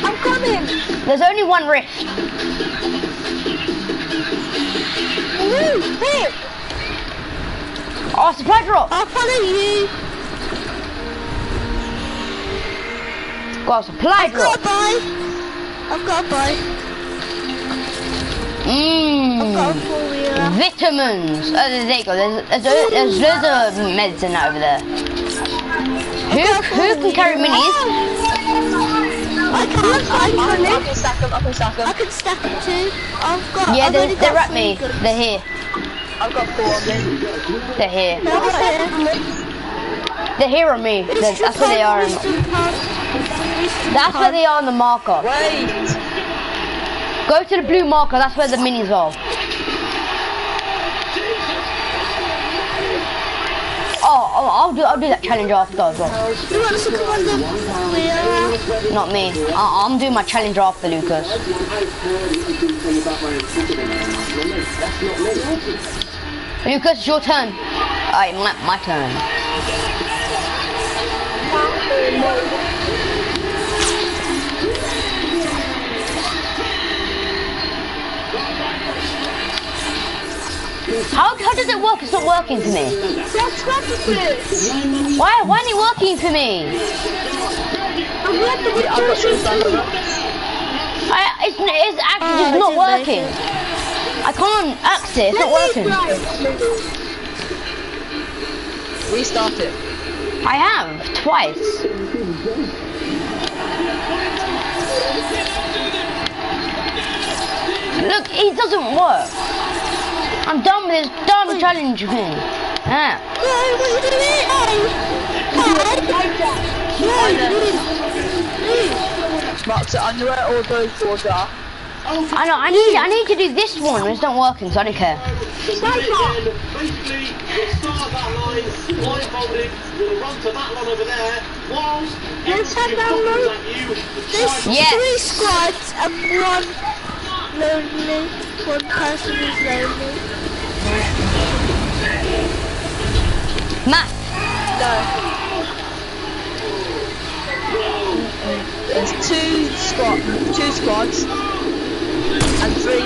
I'm coming. There's only one rift. Move, here. Oh, supply drop. I'll follow you. Got a supply I've got drop. a buy. I've got a buy. I've got a Mmm. four wheeler. Vitamins. Oh, there you go. There's, there's, there's loads of medicine over there. Who, who can carry minis? I can. I can. I can stack them, I can stack them. I can stack it too. I've got. Yeah, I've they're, only they're got at me. three guns. They're here. I've got four of them. They're here. No, I'm here. They're here on me. They're- that's where they are. That's where they are on the marker. Wait! Go to the blue marker. That's where the minis are. Oh, oh, I'll do I'll do that challenge after as well. You want to come on the wheeler? Not me. I, I'm doing my challenge after Lucas. Lucas, it's your turn. Alright, my, my turn. How, how does it work? It's not working for me. That's what it is. Why why isn't it working for me? I'm glad that we I've got some stack of them. I, it's, it's actually just Oh, not working. I can't access it. It's not working. Restart it. I have twice. Look, it doesn't work. I'm done with this dumb challenge thing. Ah. Mark it on where all those boards are. I know. I need. I need to do this one. It's not working, so I don't care. Basically, you'll start that line, blindfolded, you'll run to that one over there, whilst Let's have everything that comes one. at you. There's Yes. three squads and one lonely. One person is lonely. Matt. There's two squad, two squads, and three,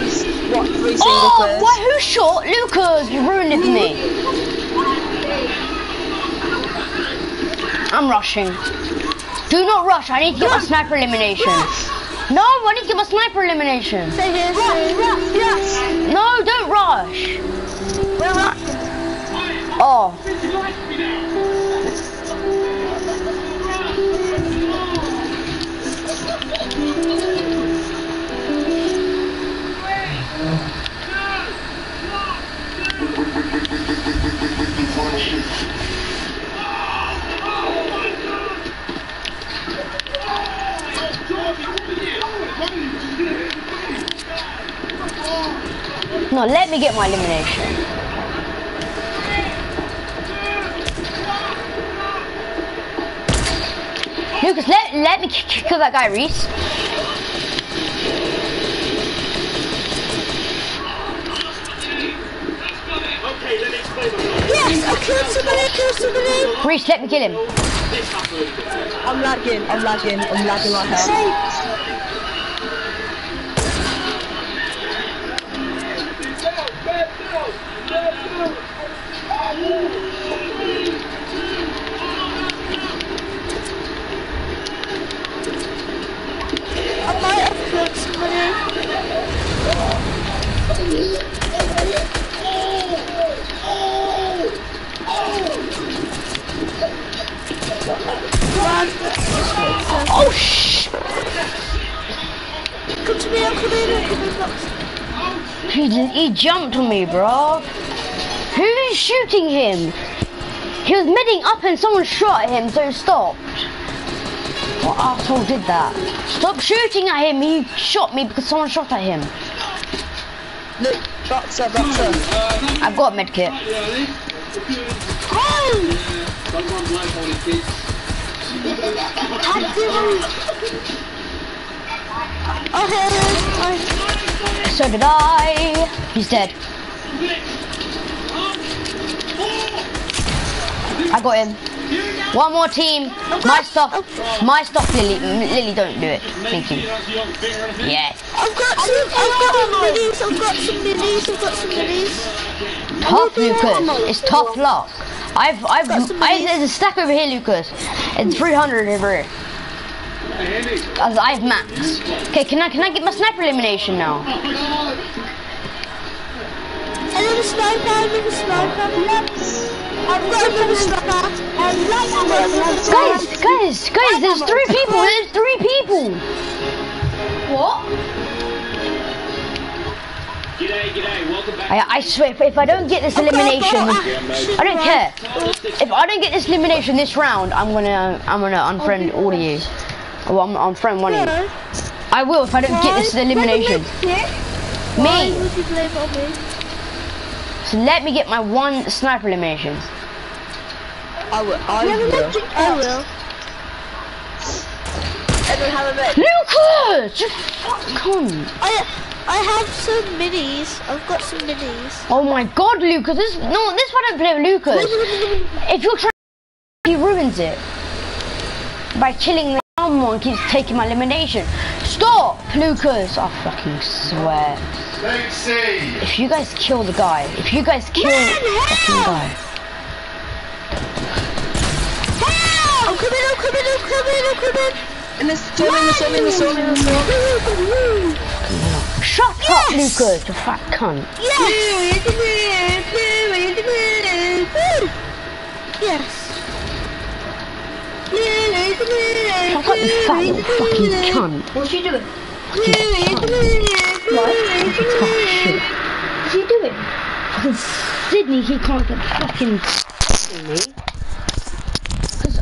what, three single Oh, players. what? Who shot Lucas? You ruined it for me. I'm rushing. Do not rush. I need to get my sniper elimination. No, I need to get my sniper elimination. Stay here. Yes. No, don't rush. Oh. No, let me get my elimination. Lucas, let, let me kill that guy, Reese. Okay, let me explain myself. Yes, I killed somebody, I killed somebody. Reese, let me kill him. I'm lagging, I'm lagging, I'm lagging like hell. Oh, shh. come to me, Box. He, he jumped on me, bro. Who's shooting him? He was medding up and someone shot at him, so he stopped. What asshole did that? Stop shooting at him. He shot me because someone shot at him. Look, boxer, boxer. I've got medkit. Okay, So did I. He's dead. I got him. One more team. My stuff. My stuff, Lily. Lily, don't do it. Thank you. Yeah. I've got some, I've got some minis, I've got some minis, I've got some minis. Tough, Lucas. It's tough luck. I've, I've, I, there's a stack over here, Lucas. It's 300 over here. As I have max. Okay, can I, can I get my sniper elimination now? Another sniper, another sniper. Yes. I've got another sniper. And light ammo. Guys, guys, guys, there's three people. There's three people. What? G'day, g'day, welcome back. I, I swear, if, if I don't get this elimination, I don't care. If I don't get this elimination this round, I'm gonna, I'm gonna unfriend all of you. Well, I'm I'm unfriend one of you. I will if I don't get this elimination. Me. would you blame it on me? So let me get my one sniper elimination. I will. I You have a will. I will. I don't have a med. Lucas, you fuck cunt. I, I have some minis. I've got some minis. Oh my God, Lucas, this no, this one I don't play with Lucas. [LAUGHS] If you're trying, he ruins it by killing me. Someone keeps taking my elimination. Stop, Lucas. I fucking swear. If you guys kill the guy, if you guys kill the fucking guy. I'm oh, coming, I'm oh, coming, I'm oh, coming, I'm coming. And there's storm in the storm in the storm in the storm. Shut up, Lucas, you fat cunt. Yes! Yes. Shut up, you fat little fucking cunt. What's she doing? Oh, shit. What's she doing? Fucking Sydney, he can't get fucking me.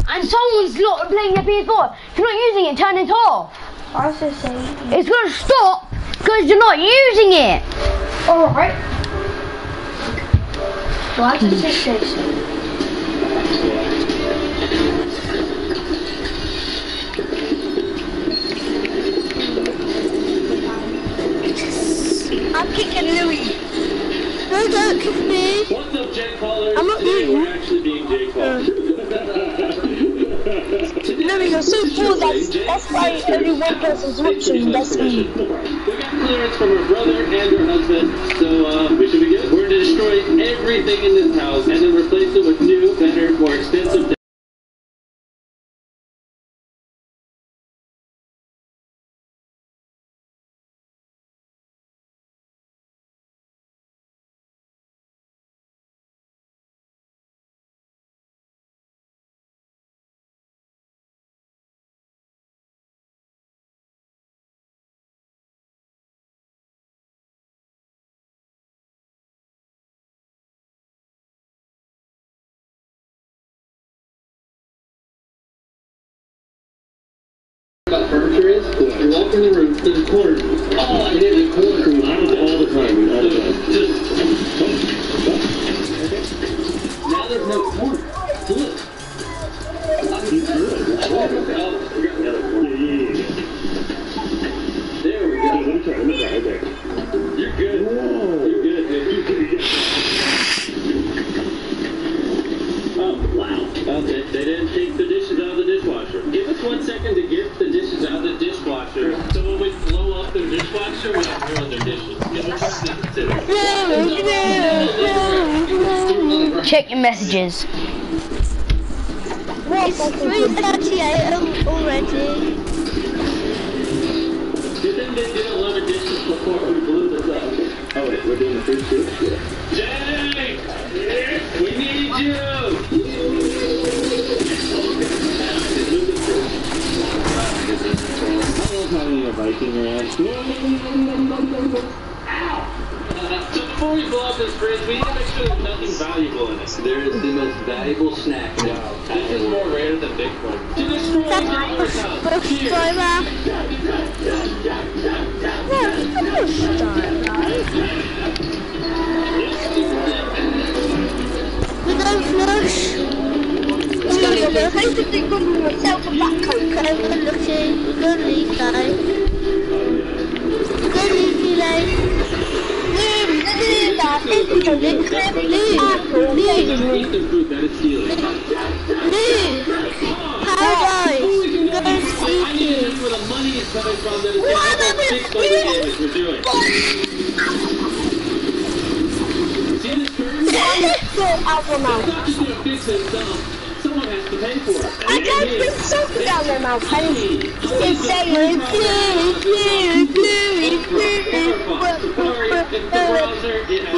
And someone's not playing their PS4. If you're not using it, turn it off. I was just saying. It's gonna stop because you're not using it. Alright. Why did you say so? I'm kicking Louis. No, don't kick me. What's up, Jake Paulers? I'm not Today you. we're actually being Jake Paul. [LAUGHS] Louis, you're so full. That's, that's why only one person's watching. That's me. We got clearance from her brother and her husband, so uh, we should be good. We're going to destroy everything in this house and then replace it with new, better, more expensive. about in the room, there's a corner. I did a corner. Second. Check your messages. It's 3.38 already. Good thing they did 11 dishes before we blew this up. Oh, wait, we're doing the first two? Jake! We need you! I love having a Viking floating around. So before we blow up this bridge, we need to make sure there's nothing valuable in it. There is the most valuable snack now. This is more rare than Bitcoin. To destroy Dollar's house. Cheers. We go flush. Let's go, Lily. I used to think of myself a black coke. I'm gonna look in. We're gonna leave now. We're gonna leave you now. Going I to it. know where the money is coming from. Someone has to pay for it. I can't bring something down their mouth. I the browser, it has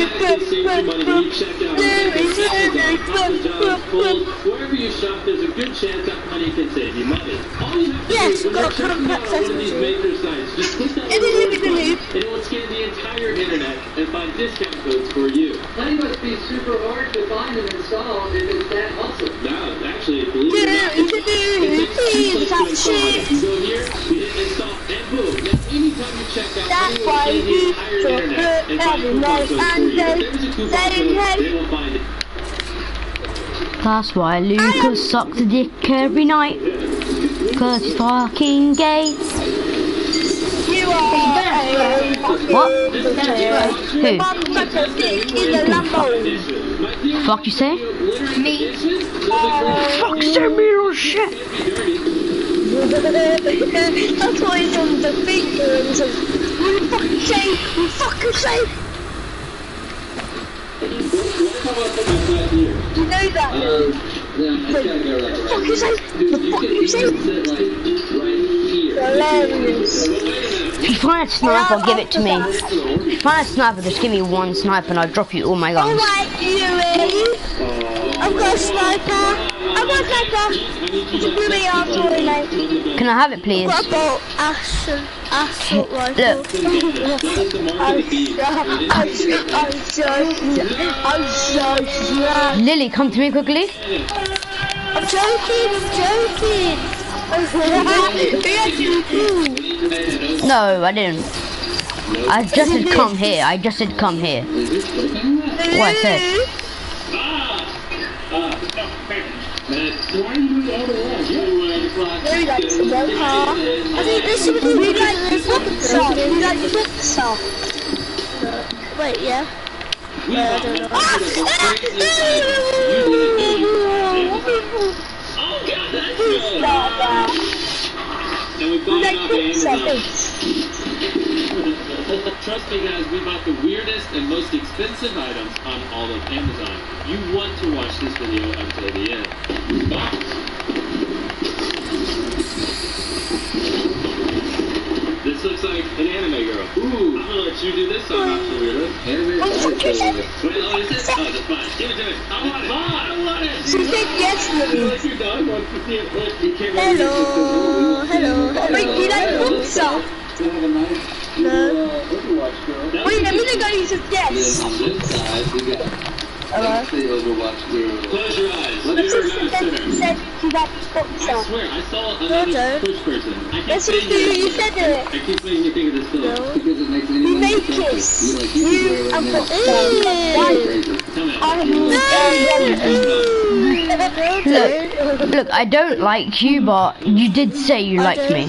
It saves you money when you check out. Amazon, Amazon, Kohl's, Wherever you shop, there's a good chance that Honey can save you money. All you have to Yes, do is when you're got out one of these access. maker sites, just click that little is icon, and it will scan the entire internet and find discount codes for you. Honey must be super hard to find and install if it's that awesome. Now, actually, believe it or not, it takes two clicks to install it. You go here, you hit install, and boom. Now, you check out, That's why can the we took internet and find every night and you. then If there's a coupon they code, had- they will find it. That's why Lucas sucks a dick every night. Cause he's fucking gay. You are a What? fucking Who? motherfucker dick in a Lambo. Fuck you say? Me. Fuck you say me or shit. That's why he's on the finger and what the fucking? What the fucking say? You know that? Um, yeah, I gotta go like the fuck you say? The fuck you say? sit like right here. Hilarious. If you find a sniper, give it to me. If you find a sniper, just give me one sniper and I'll drop you all my guns. Alright, you ready? I've got a sniper. I've got a. It's a really hard story, mate. Can I have it, please? Got a bolt, assault, assault rifle. Look. I'm so, I'm so, I'm so, I'm Lily, come to me quickly. I'm joking, I'm joking. He actually cool. No, I didn't. I just said come here. I just said come here. What I said. Very like to go car. I think there's somebody who like the boxer. Who like the boxer. Wait, yeah. Yeah, I don't know. Who's that? And we Who bought it like off boxer? Amazon. Trust me guys, we bought the weirdest and most expensive items on all of Amazon. You want to watch this video until the end. This looks like an anime girl. Ooh, I'm gonna let you do this on Option Weirdo. Anime What the fuck? Wait, oh, is it? Oh, that's fine. Give it to me. I want it. I want it. She said yes, I feel Lily. your dog wants to see it. Look, you can't Hello, hello. Oh, wait, you like boxer? To have a nice No. girl. Wait, I'm gonna go use a Then yes. On this side, we Hello. Overwatch girl. Close your eyes. My You're sister not a said, sinner. said she likes I swear, I saw another don't. push person. I keep Yes, you saying do. it. You said it. I keep making you think of this film. No. Because it makes You anyone make attractive. kiss. You like you You can and wear it right now. Why? Crazy. Tell Look, look, I don't like you, but you did say you liked me.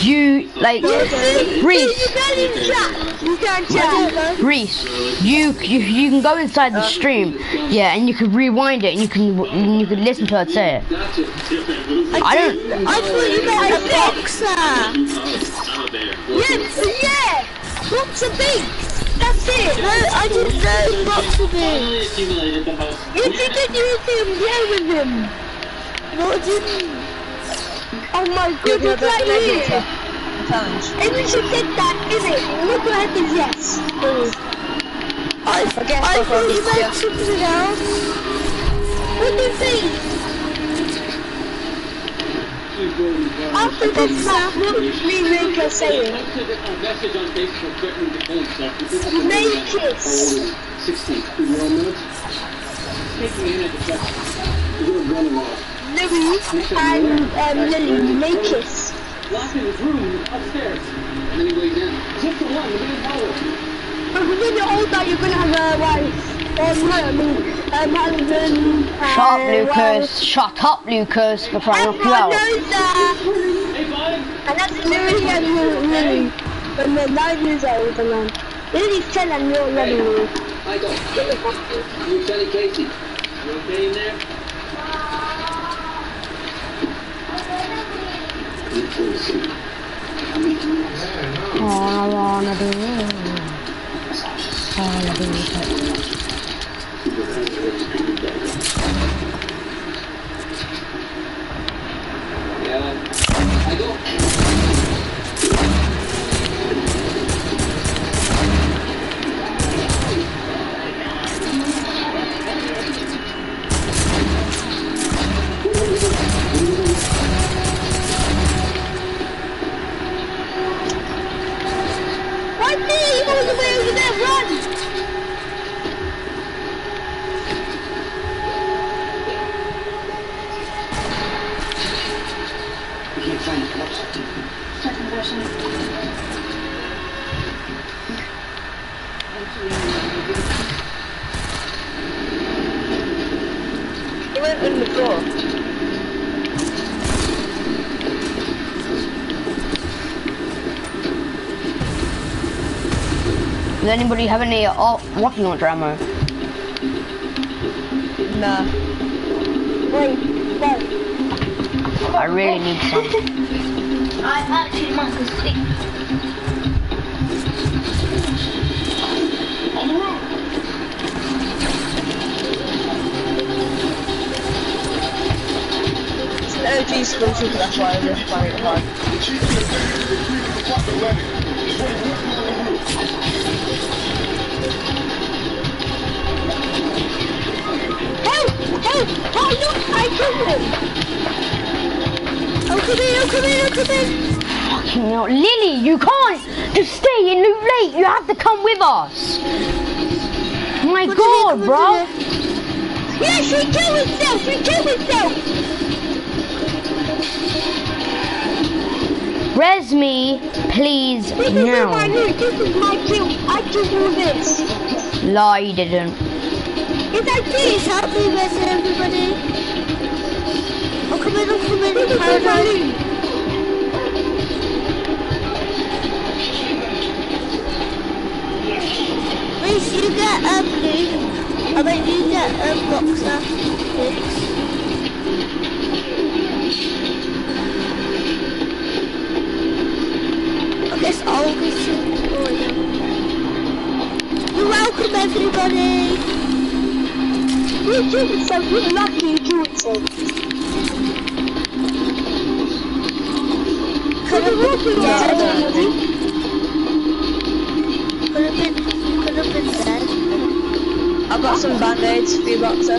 You, like, Reese, You can't even chat. You can't chat. Reese, you, you, you can go inside the uh, stream, yeah, and you can rewind it, and you can, and you can listen to her say it. Movie. I don't, I thought you meant a boxer. Oh, I'm a bear. Yeah, yeah. Boxer beat. That's it. No, I didn't know boxer beat. Finally accumulated the most. You didn't you didn't play with him. No, I didn't. Oh my god, look at you. Maybe you should take that, is it? Look what happens, yes. I, I thought you meant something else. What do you think? After this match, what was me Rinka saying? A message on Facebook threatening to kill himself. because of the Make it. How old is he? 16. Two year minutes? Take me in at the chest. You're gonna run him off. Louis and um, Lily, make it. Locked in his room upstairs. And then he laid down. Just the one, the main power. But when you're older, you're gonna have a wife. Um, no, I mean, um, husband. Shut up, uh, Lucas. Shut up, Lucas, before I knock you out. knows that. Hey, bud! And that's Louis and Lily. When they're nine years old, and then Lily's ten and you're eleven. Michael, you Sonny Casey. You okay in there? All I wanna do all I do is Does anybody have any uh, rocket launcher ammo? Nah. Wait, wait. I really need some. [LAUGHS] I actually must have sleep. On the! It's an OG school shooter, that's why I just find it hard. Oh, look! I killed him! Oh, come in! Oh, come in! Oh, come in! Fucking hell. Lily, you can't just stay in Loot Lake. You have to come with us. My god, bro. Yes, he killed himself! He killed himself! Res me, please, This is my now. loot! This is my kill! I killed all this! Lie, you didn't. Yes, I did! Help me, Resident, everybody! Oh, come in! Oh, come in! This is my loot! You get a blue. I you get a boxer. Yes. I guess I'll get you. Yeah. You're welcome, everybody. You killed yourself. You're lucky you killed yourself. Could have been dead. Could have been, could have been dead. I've got some band-aids for you, Boxer.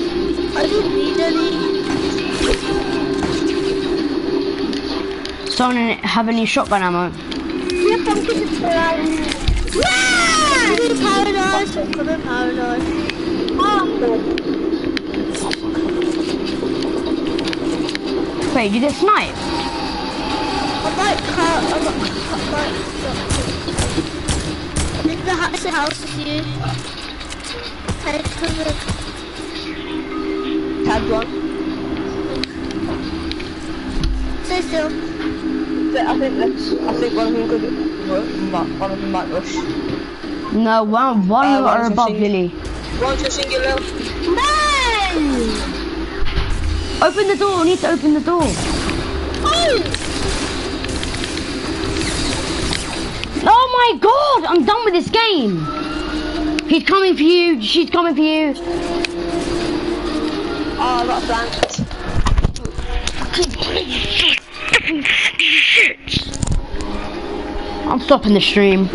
I didn't need any. Someone have any shotgun ammo? Yep, I'm getting around. Yeah! Could have paradise. Could have paradise. Wait, you just sniped? I might. I might cut. I think the house, is you. Come in. Tag one. Stay still. I think I think one of them could, one of them might rush. No, one, one Uh, are one's above rushing. Lily. One to singular. Open the door, we need to open the door. Oh! Oh my god, I'm done with this game. He's coming for you, she's coming for you. Oh, I got flanked. I'm stopping the stream.